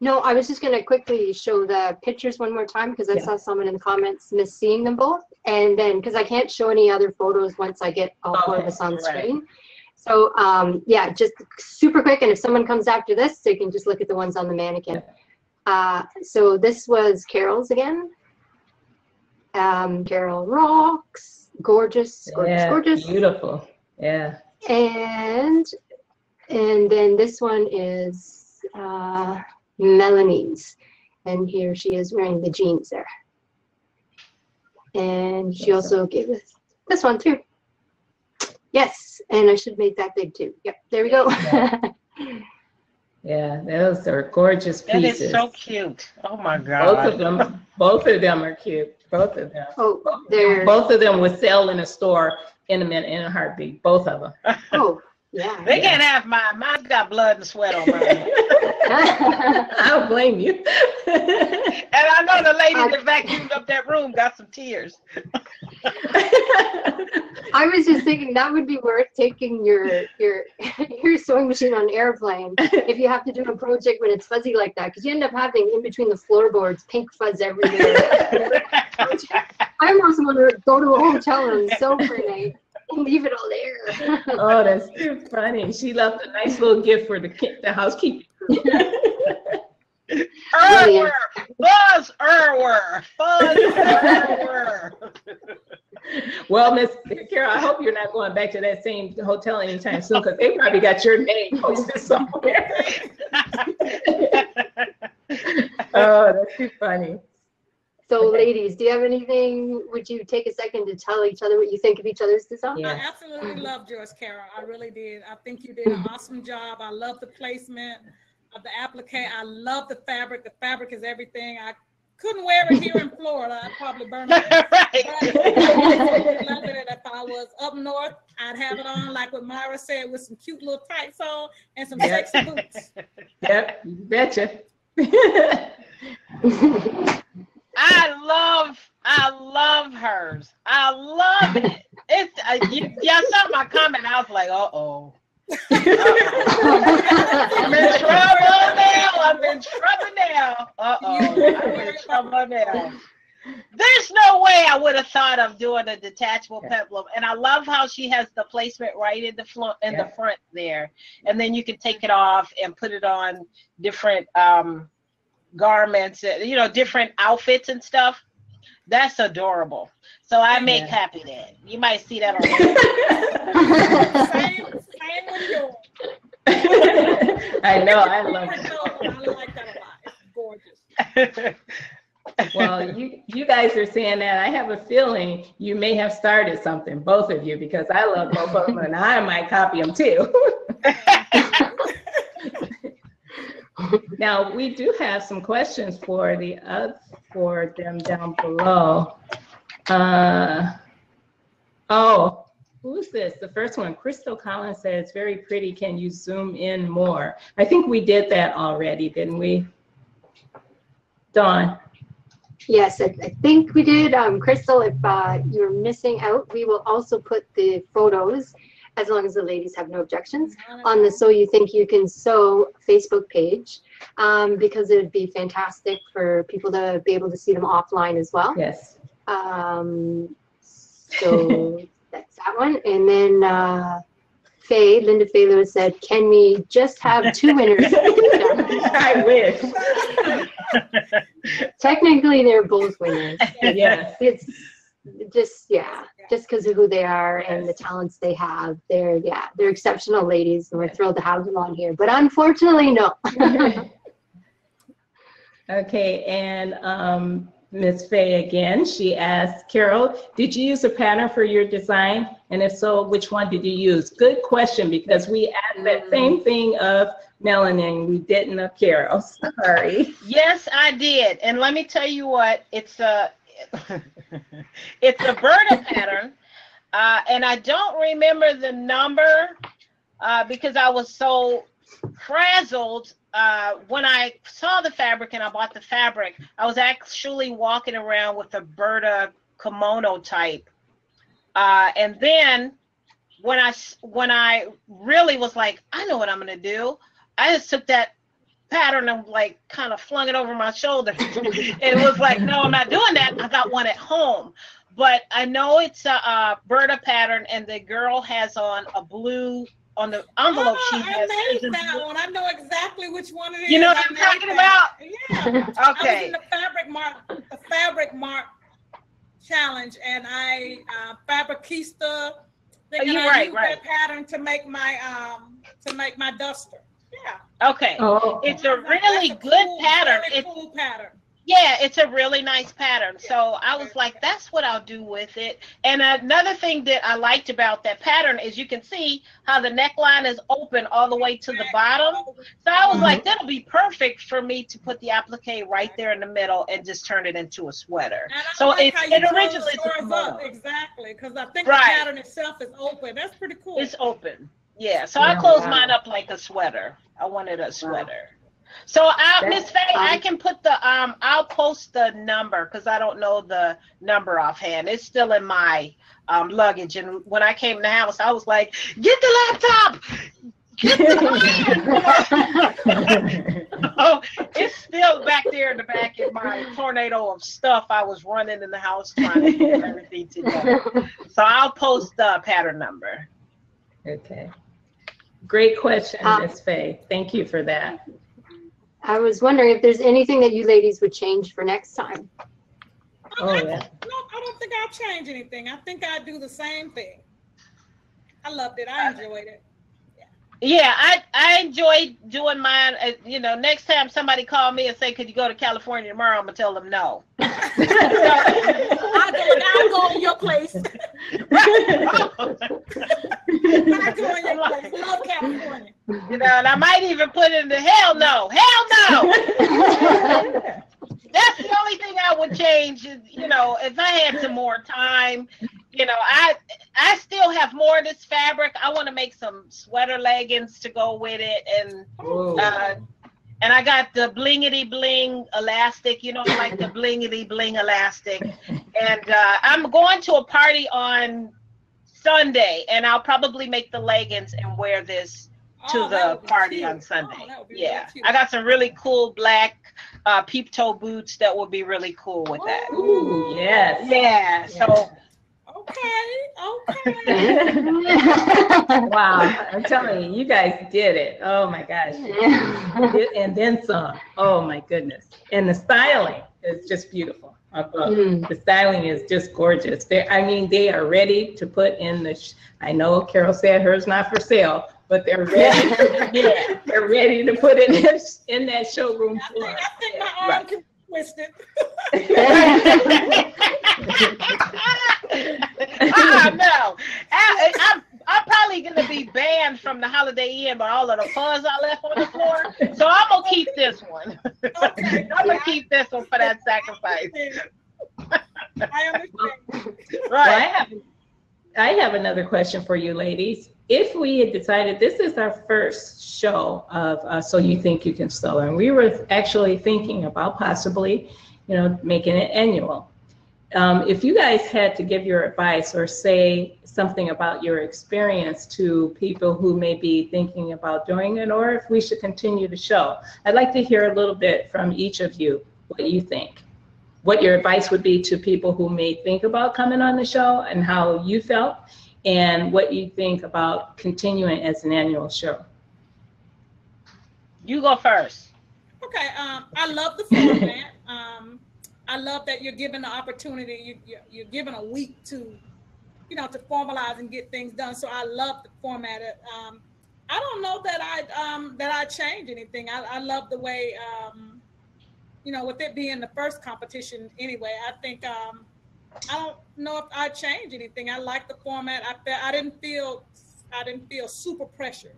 No, I was just gonna quickly show the pictures one more time because I Yeah. saw someone in the comments miss seeing them both. And then, because I can't show any other photos once I get all four of us on right. screen. So, um, yeah, just super quick. And if someone comes after this, they can just look at the ones on the mannequin. Uh, so this was Carol's again. Um, Carol rocks, gorgeous, gorgeous, Yeah, gorgeous. Beautiful. Yeah. And and then this one is uh, Melanie's, and here she is wearing the jeans there. And she also gave us this one too. Yes, and I should make that big too. Yep, there we go. Yeah, those are gorgeous That pieces. is so cute. Oh my God. Both of them, both of them are cute. Both of them. Oh, they're, Both of them would sell in a store in a minute, in a heartbeat. Both of them. oh, yeah. They can't have mine. Mine's got blood and sweat on mine. I don't blame you. And I know the lady that vacuumed up that room got some tears. I was just thinking that would be worth taking your your your sewing machine on airplane if you have to do a project when it's fuzzy like that because you end up having in between the floorboards pink fuzz everywhere. I almost want to go to a hotel and sew for a night leave it all there. oh, that's too funny. She left a nice little gift for the ki- the housekeeping. Erwer! Buzz Erwer! Buzz Erwer! well, Miss Carol, I hope you're not going back to that same hotel anytime soon because they probably got your name posted somewhere. oh, that's too funny. So, Okay. ladies, do you have anything? Would you take a second to tell each other what you think of each other's design? Yeah. I absolutely mm-hmm. love yours, Carol. I really did. I think you did an mm-hmm. awesome job. I love the placement of the applique. I love the fabric. The fabric is everything. I couldn't wear it here in Florida. I'd probably burn it. But right. I love it. If I was up north, I'd have it on, like what Myra said, with some cute little tights on and some Yeah. sexy boots. Yep, you betcha. I love, I love hers. I love it. It's, uh, you, y'all saw my comment. I was like, uh oh. I'm in trouble now. I'm in trouble now. Uh oh. I'm in trouble now. There's no way I would have thought of doing a detachable Yeah. peplum. And I love how she has the placement right in the front in Yeah. the front there. And then you can take it off and put it on different um garments, uh, you know, different outfits and stuff. That's adorable. So I make Yeah. happy that. You might see that on Same, same with yours. I know, I love Different it. though, I like that a lot. It's gorgeous. Well, you, you guys are saying that. I have a feeling you may have started something, both of you, because I love both of them and I might copy them too. Now, we do have some questions for the, uh, for them down below. Uh, oh, who's this? The first one, Crystal Collins said, it's very pretty. Can you zoom in more? I think we did that already, didn't we? Dawn? Yes, I, I think we did. Um, Crystal, if uh, you're missing out, we will also put the photos, as long as the ladies have no objections, on the So You Think You Can Sew Facebook page, um, because it would be fantastic for people to be able to see them offline as well. Yes. Um, so that's that one. And then uh, Faye, Linda Faye Lewis said, can we just have two winners? I wish. Technically, they're both winners. Yes. It's just, yeah, just because of who they are and the talents they have. They're, yeah, they're exceptional ladies and we're thrilled to have them on here. But unfortunately, no. Okay, and um, Ms. Fay again, she asked, Carol, did you use a pattern for your design? And if so, which one did you use? Good question, because we asked that same thing of Melanie, we didn't of Carol, sorry. Yes, I did. And let me tell you what, it's a it's a Burda pattern. Uh, and I don't remember the number uh, because I was so frazzled uh, when I saw the fabric and I bought the fabric. I was actually walking around with a Burda kimono type. Uh, and then when I when I really was like, I know what I'm gonna do. I just took that pattern and like kind of flung it over my shoulder. it was like, no, I'm not doing that. I got one at home. But I know it's a, a Burda pattern, and the girl has on a blue on the envelope. Oh, she I has. made is that blue. one. I know exactly which one it is. You know what I I'm made talking that. Yeah. okay. I was in the Fabric Mart, the Fabric Mart challenge, and I uh, fabricista. you're I right, right. That pattern to make my um to make my duster. Yeah. Okay. Oh, It's a really a good cool, pattern. Really It's cool pattern. Yeah, it's a really nice pattern. So I was like, that's what I'll do with it. And another thing that I liked about that pattern is you can see how the neckline is open all the way to the bottom. Oh, so I was like, mm-hmm. that'll be perfect for me to put the applique right there in the middle and just turn it into a sweater. And I So like it, how you it close originally is a yours up. Exactly, because I think Right. the pattern itself is open. That's pretty cool. It's open. Yeah. So oh, I Wow. mine up like a sweater. I wanted a sweater. So I, Miss Faye, I can put the um, I'll post the number because I don't know the number offhand. It's still in my um luggage. And when I came in the house, I was like, "Get the laptop! Get the oh, it's still back there in the back in my tornado of stuff. I was running in the house trying to get everything together. So I'll post the pattern number. okay. Great question, Um, Miss Faye. Thank you for that. I was wondering if there's anything that you ladies would change for next time. Oh, I, yeah. No, I don't think I'll change anything. I think I'd do the same thing. I loved it. I enjoyed it. Yeah, I I enjoy doing mine. Uh, you know, next time somebody call me and say, "Could you go to California tomorrow?" I'm gonna tell them no. I'll go, I'll go in your place. I'll go in your place. Love California. you know, and I might even put in the hell no, hell no. That's the only thing I would change. Is, you know, if I had some more time, you know, I I still have more of this fabric. I want to make some sweater leggings to go with it, and uh, and I got the blingity bling elastic. You know, like the blingity bling elastic. And uh, I'm going to a party on Sunday, and I'll probably make the leggings and wear this to Oh, the party on Sunday. Oh, that would be yeah, really. I got some really cool black uh, peep toe boots that will be really cool with that. Ooh, yes. Yeah, so Okay, okay. Wow. I'm telling you, you guys did it. Oh my gosh. And then some. Oh my goodness. And the styling is just beautiful. Mm. The styling is just gorgeous. They, I mean, they are ready to put in the, sh- I know Carol said hers not for sale, but they're ready. Yeah, they're ready to put in that, in that showroom I floor. I think my Right. arm can be twisted. ah, no. I, I'm, I'm probably going to be banned from the Holiday Inn by all of the fuzz I left on the floor. So I'm going to keep this one. Okay. I'm going to keep this one for that sacrifice. I understand. Well, I have, I have another question for you ladies. If we had decided this is our first show of uh, So You Think You Can Sew, and we were actually thinking about possibly, you know, making it annual. Um, if you guys had to give your advice or say something about your experience to people who may be thinking about doing it, or if we should continue the show, I'd like to hear a little bit from each of you what you think what your advice would be to people who may think about coming on the show and how you felt and what you think about continuing as an annual show. You go first. Okay, um, I love the format. Um, I love that you're given the opportunity. You, you're, you're given a week to, you know, to formalize and get things done. So I love the format. Um, I don't know that I um, that I change anything. I, I love the way, um, you know, with it being the first competition anyway. I think um, I don't know if I change anything. I like the format. I felt I didn't feel I didn't feel super pressured.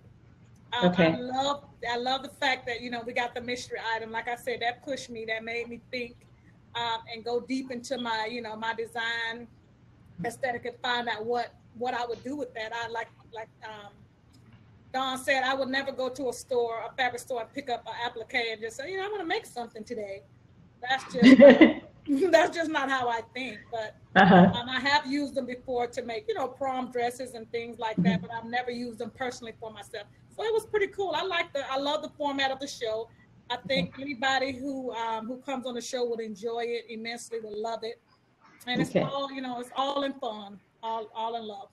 Um, Okay. I love I love the fact that you know we got the mystery item. Like I said, that pushed me. That made me think um, and go deep into my you know my design aesthetic and find out what what I would do with that. I like like um, Dawn said, I would never go to a store, a fabric store, and pick up an applique and just say, you know, I'm going to make something today. That's just that's just not how I think. But uh-huh. um, I have used them before to make, you know, prom dresses and things like that, but I've never used them personally for myself. So it was pretty cool. I like the, I love the format of the show. I think anybody who um, who comes on the show would enjoy it immensely, would love it, and it's Okay. all, you know, it's all in fun, all all in love.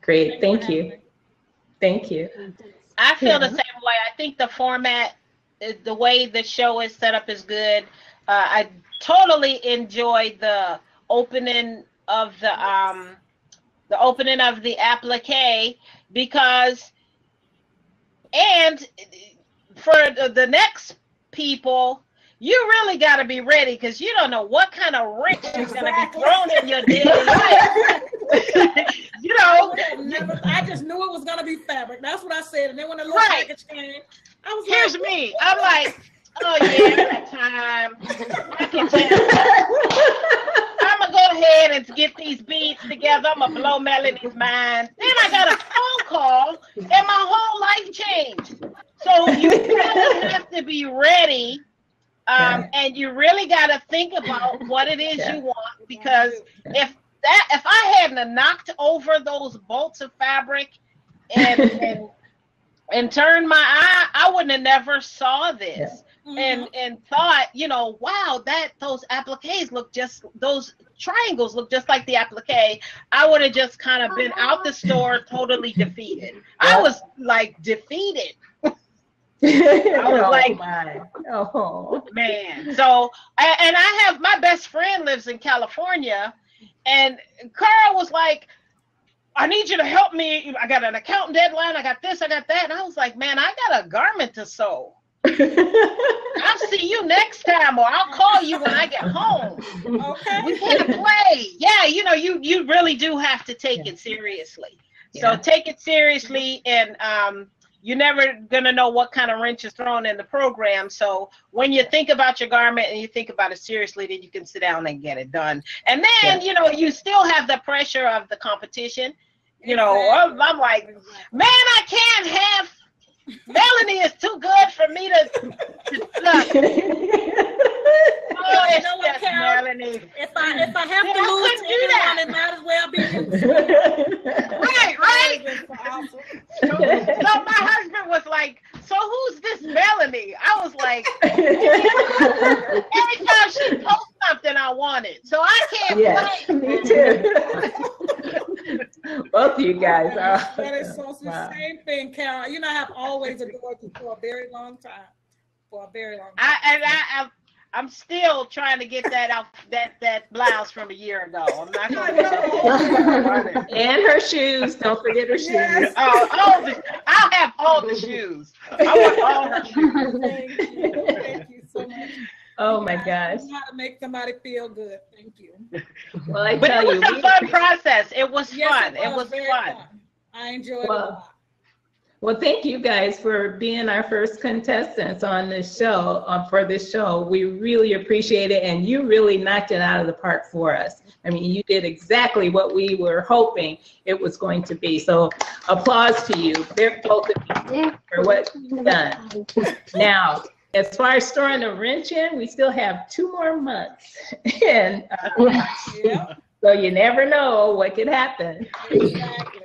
Great, for thank you. Thank you. I feel the same way. I think the format, the way the show is set up is good. Uh, I totally enjoyed the opening of the um, the opening of the applique because, and for the, next people, you really got to be ready because you don't know what kind of wrench is going to be thrown in your daily life. you know, I, never, I just knew it was gonna be fabric. That's what I said. And then when the little Right. package came, I was here's like, me. I'm like, oh yeah, I got time. I can tell. I'm gonna go ahead and get these beads together. I'm gonna blow Melanie's mind. Then I got a phone call, and my whole life changed. So you really have to be ready, um, and you really got to think about what it is you want. Because if that, if I hadn't knocked over those bolts of fabric and and and turned my eye, I wouldn't have never saw this mhm. and and thought, you know, wow, that those appliques look just those triangles look just like the applique. I would have just kind of been out the store totally defeated. I was like defeated, oh, like- my. Oh. man. So and I have my best friend lives in California, and Carl was like. I need you to help me. I got an accountant deadline. I got this. I got that. And I was like, man, I got a garment to sew. I'll see you next time, or I'll call you when I get home. okay. we can't play. Yeah, you know, you you really do have to take it seriously. So take it seriously, and um, you're never gonna know what kind of wrench is thrown in the program. So when you think about your garment and you think about it seriously, then you can sit down and get it done. And then you know you still have the pressure of the competition. You know, I'm, I'm like, man, I can't have. Melanie is too good for me to. to look. Oh, You know what, Carol? Melanie. If I if I have Yeah, to I lose to do that. anyone, it might as well be. Right, right. So, so my husband was like, "So who's this Melanie?" I was like, "Every time she posts something, I want it, so I can't yes, play." me too. Both of you guys. Oh, That is so the wow. same thing, Carol. You know, I have always adored you for a very long time. For a very long time. I and I, I I'm still trying to get that out that that blouse from a year ago. I'm not gonna. And her shoes. Don't forget her shoes. Yes. Oh, all the, I'll have all the shoes. I want all her shoes. Thank you. Thank you so much. Oh my gosh. know how to make somebody feel good. Thank you. Well, I But tell it you, was a we- fun process. It was Yes, fun. It was very fun. I enjoyed Well, it a lot. Well, thank you guys for being our first contestants on this show, uh, for this show. We really appreciate it, and you really knocked it out of the park for us. I mean, you did exactly what we were hoping it was going to be. So, applause to you, both of you, for what you've done. Now, as far as storing the wrench in, we still have two more months, and uh, Yeah, so you never know what could happen. exactly.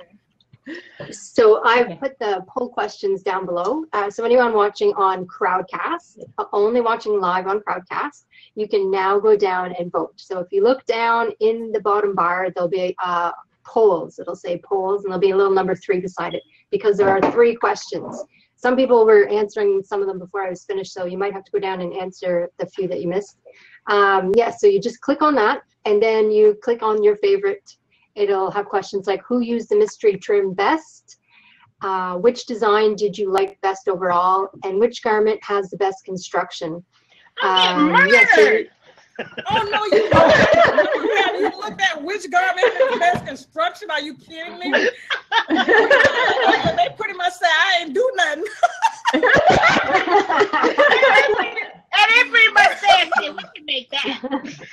So I've put the poll questions down below. Uh, so anyone watching on Crowdcast, uh, only watching live on Crowdcast, you can now go down and vote. So if you look down in the bottom bar, there'll be uh, polls. It'll say polls, and there'll be a little number three beside it because there are three questions. Some people were answering some of them before I was finished, so you might have to go down and answer the few that you missed. Um, yeah, so you just click on that, and then you click on your favorite It'll have questions like who used the mystery trim best? Uh, which design did you like best overall? And which garment has the best construction? Um, yeah, so-. Oh no, you you haven't even looked at which garment has the best construction. Are you kidding me? they pretty much say I ain't do nothing. and they pretty much said, we can make that.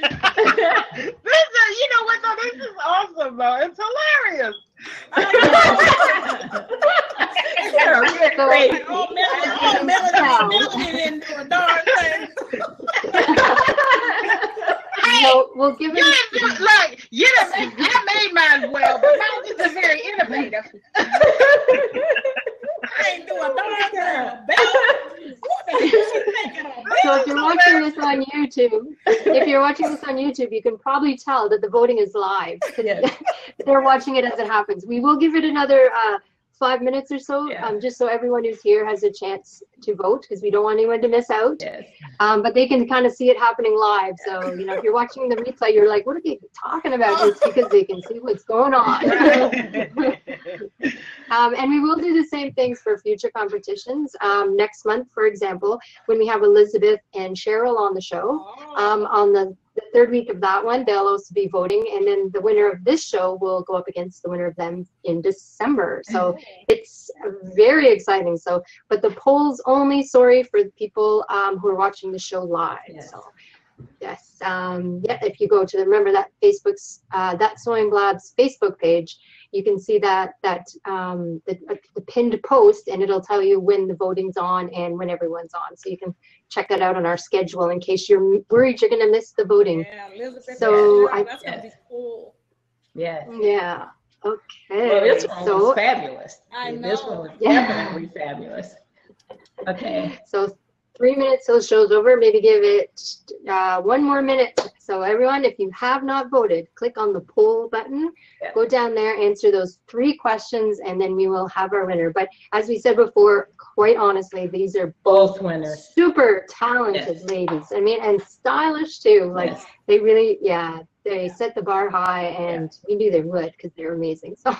this is, you know what, though? This is awesome, though. It's hilarious. Carol, you're great. Oh, Melanie, oh, Melanie, Melanie didn't do a darn thing. Hey, So we'll give you it. didn't do, like, you done I made mine well, but mine is very innovative. I ain't do a darn thing. Bella, what the hell she thinking of? So if you're watching this on YouTube, if you're watching this on YouTube, you can probably tell that the voting is live. Yes. They're watching it as it happens. We will give it another uh, five minutes or so, Yeah. um, just so everyone who's here has a chance to vote because we don't want anyone to miss out. Yes. Um, but they can kind of see it happening live. So, you know, if you're watching the replay, you're like, what are they talking about? It's because they can see what's going on. um, and we will do the same things for future competitions. Um, next month, for example, when we have Elizabeth and Cheryl on the show, um, on the, the third week of that one, they'll also be voting. And then the winner of this show will go up against the winner of them in December. So it's very exciting. So, but the polls only, sorry for the people um, who are watching the show live. Yes. So, yes. Um, yeah, if you go to, remember that Facebook's, uh, that Sewing Blab's Facebook page, you can see that that um, the, the pinned post and it'll tell you when the voting's on and when everyone's on. So you can check that out on our schedule in case you're worried you're going to miss the voting. Yeah, Elizabeth. So, yeah, I- that's gonna be cool. Yes. Yeah. Okay. Well, this one so, was fabulous. I This know. one was Yeah. definitely fabulous. Okay. so three minutes till the show's over. Maybe give it uh, one more minute. So everyone, if you have not voted, click on the poll button. Yeah. Go down there, answer those three questions, and then we will have our winner. But as we said before, quite honestly, these are Both winners. super talented Yes. ladies. I mean, and stylish too. Like Yes. they really, yeah, they set the bar high, and we knew they would because they're amazing. So,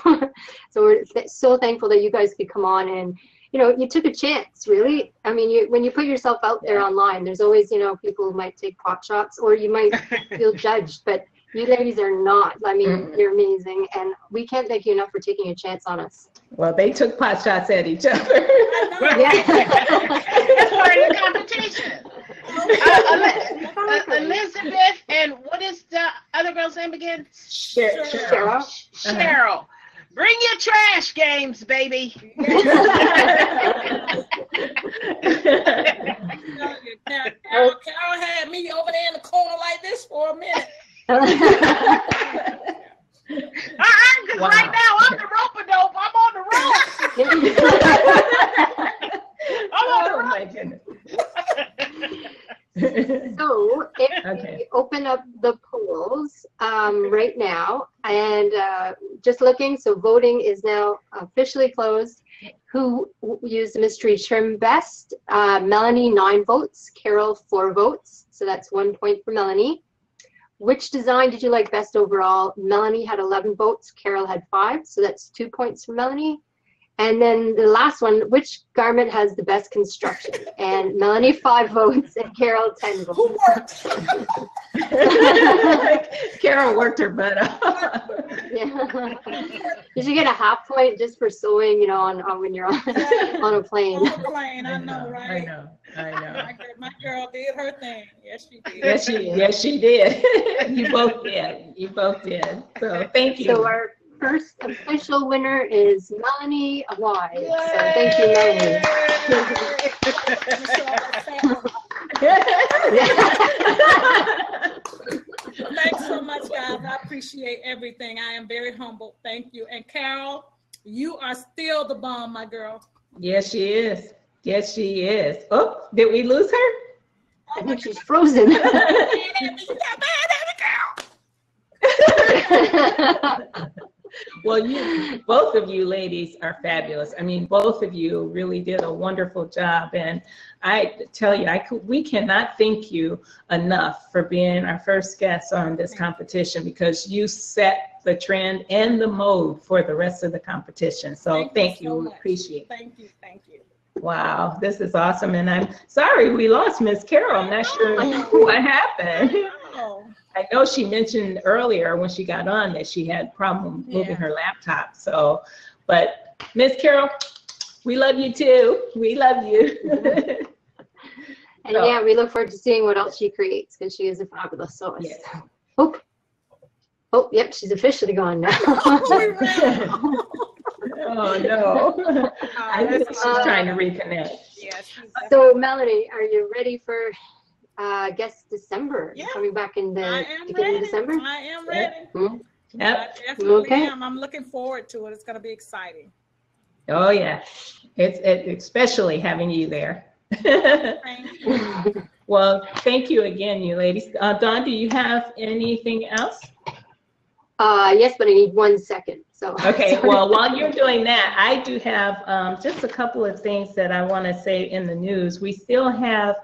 so we're th- so thankful that you guys could come on and. You know, you took a chance, really. I mean, you when you put yourself out there Yeah. online, there's always, you know, people who might take pot shots, or you might feel judged. But you ladies are not. I mean, Mm-mm. you're amazing, and we can't thank you enough for taking a chance on us. Well, they took pot shots at each other. That's part of the competition. Uh, uh, Elizabeth and what is the other girl's name again? Cheryl. Cheryl. Cheryl. Bring your trash games, baby. Carol, Carol had me over there in the corner like this for a minute. Uh-uh, because Wow. right now I'm the rope dope. I'm on the rope. I'm on the oh my goodness. So if Okay. we open up the polls um, right now and uh, just looking, so voting is now officially closed. Who used the mystery trim best? Uh, Melanie, nine votes. Carol, four votes. So that's one point for Melanie. Which design did you like best overall? Melanie had 11 votes. Carol had five. So that's two points for Melanie. And then the last one, which garment has the best construction? And Melanie, five votes, and Carol, 10 votes. Who worked? Carol worked her butt off. Yeah. Did you get a half point just for sewing, you know, on, on when you're on, on a plane? On a plane, I know, right? I know. I know. My, girl- my girl did her thing. Yes, she did. Yes, she, yes, she did. You both did. You both did. So thank you. So our first official winner is Melanie Wise. So thank you, Melanie. Thanks so much, guys. I appreciate everything. I am very humbled. Thank you. And Carol, you are still the bomb, my girl. Yes, she is. Yes, she is. Oh, did we lose her? I think she's frozen. You got mad at me, girl. Well, you, both of you ladies are fabulous. I mean, both of you really did a wonderful job. And I tell you, I could, we cannot thank you enough for being our first guests on this competition because you set the trend and the mode for the rest of the competition. So Thank thank, you so you. much. Appreciate it. Thank you. Thank you. Wow, this is awesome. And I'm sorry we lost Miss Carol. I'm not sure what happened. Oh, I know she mentioned earlier when she got on that she had problem moving Yeah. her laptop. So, but Miss Carol, we love you too. We love you. And yeah, we look forward to seeing what else she creates because she is a fabulous sewist. Yes. Oh, oh, yep, she's officially gone now. we ran. oh no. I think she's Uh, trying to reconnect. Yeah, so, Melanie, are you ready for, uh, I guess, December? Yeah. Coming back in the beginning ready. of December? I am ready. Hmm? Yep. I definitely Okay. am. I'm looking forward to it. It's going to be exciting. Oh yeah. It's it, especially having you there. Thank you. well, thank you again, you ladies. Uh, Dawn, do you have anything else? Uh, yes, but I need one second. So Okay, well, while you're doing that, I do have um, just a couple of things that I want to say in the news. We still have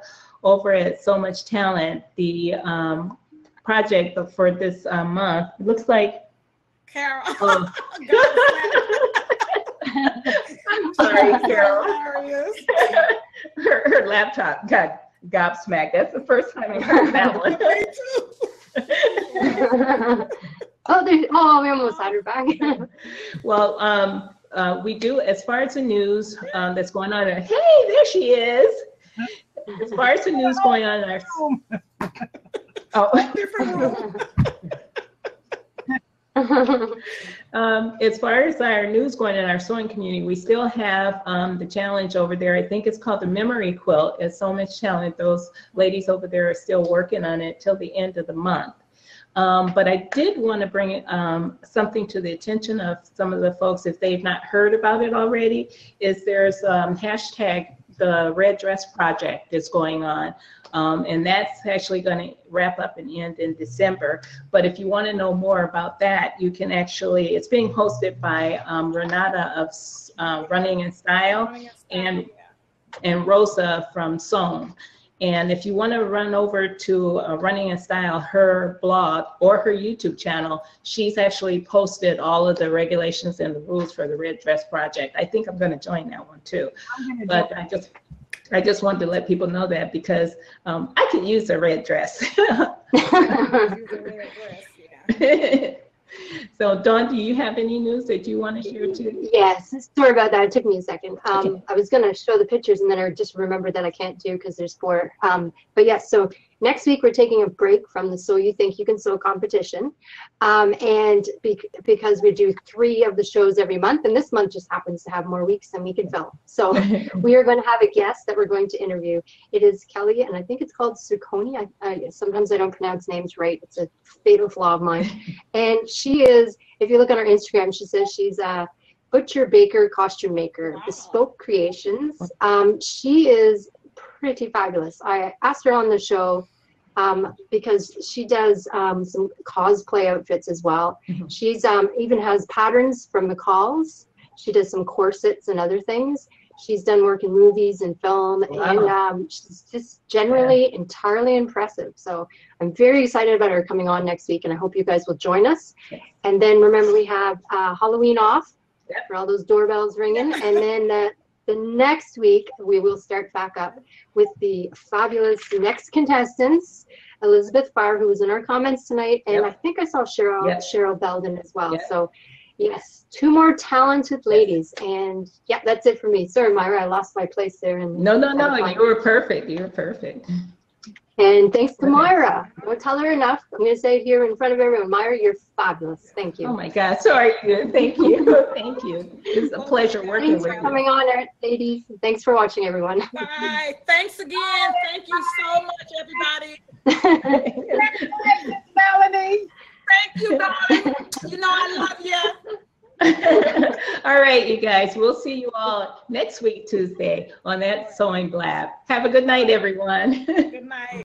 over at So Much Talent the um, project for this uh, month. It looks like. Carol. Oh. I'm sorry, Carol. Her, her laptop got gobsmacked. That's the first time I've heard that one. Me too. oh, there, oh, we almost had her back. Well, um, uh, we do, as far as the news um, that's going on, hey, there she is. As far as the news going on in our, oh, Different room. um, as far as our news going in our sewing community, we still have um, the challenge over there. I think it's called the memory quilt. It's so much challenge. Those ladies over there are still working on it till the end of the month. Um, but I did want to bring um, something to the attention of some of the folks, if they've not heard about it already, is there's um, hashtag the Red Dress Project is going on. Um, and that's actually going to wrap up and end in December. But if you want to know more about that, you can actually, it's being hosted by um, Renata of uh, Running in Style and and Rosa from Sewn. And if you want to run over to uh, Running in Style, her blog or her YouTube channel, she's actually posted all of the regulations and the rules for the Red Dress Project. I think I'm going to join that one too. But I just, I just wanted to let people know that because um, I could use a red dress. so, Dawn, do you have any news that you want to share too? yes, sorry about that. It took me a second. Um, Okay. I was gonna show the pictures and then I just remembered that I can't do because there's four. Um, but yes, so next week we're taking a break from the So You Think You Can Sew competition. Um, and be- because we do three of the shows every month and this month just happens to have more weeks than we can fill. So we are going to have a guest that we're going to interview. It is Kelly, and I think it's called Sukoni. I, I, sometimes I don't pronounce names right. It's a fatal flaw of mine. And she is, if you look on her Instagram, she says she's a butcher, baker, costume maker, Wow. bespoke creations. Um, she is pretty fabulous. I asked her on the show um, because she does um, some cosplay outfits as well. Mhm. She's um, even has patterns from McCall's. She does some corsets and other things. She's done work in movies and film, and Wow. um, she's just generally entirely impressive. So I'm very excited about her coming on next week, and I hope you guys will join us. Yes. And then remember, we have uh, Halloween off Yep. for all those doorbells ringing, and then uh, the next week we will start back up with the fabulous next contestants. Elizabeth Farr, who was in our comments tonight, and Yep. I think I saw Cheryl Yep. Cheryl Belden as well. Yep. So, yes, two more talented ladies, and yeah, that's it for me. Sorry, Myra, I lost my place there. And No, no, no, you were perfect. You were perfect. And thanks to Myra. I won't tell her enough. I'm going to say it here in front of everyone. Myra, you're fabulous. Thank you. Oh my God, sorry. Thank you. Thank you. It's a pleasure working Thanks with you. for you. coming on, ladies. Thanks for watching, everyone. Bye. Thanks again. Thank you so much, everybody. Congratulations, Melanie. Thank you, darling. You know I love you. all right, you guys. We'll see you all next week, Tuesday, on that sewing blab. Have a good night, everyone. Good night.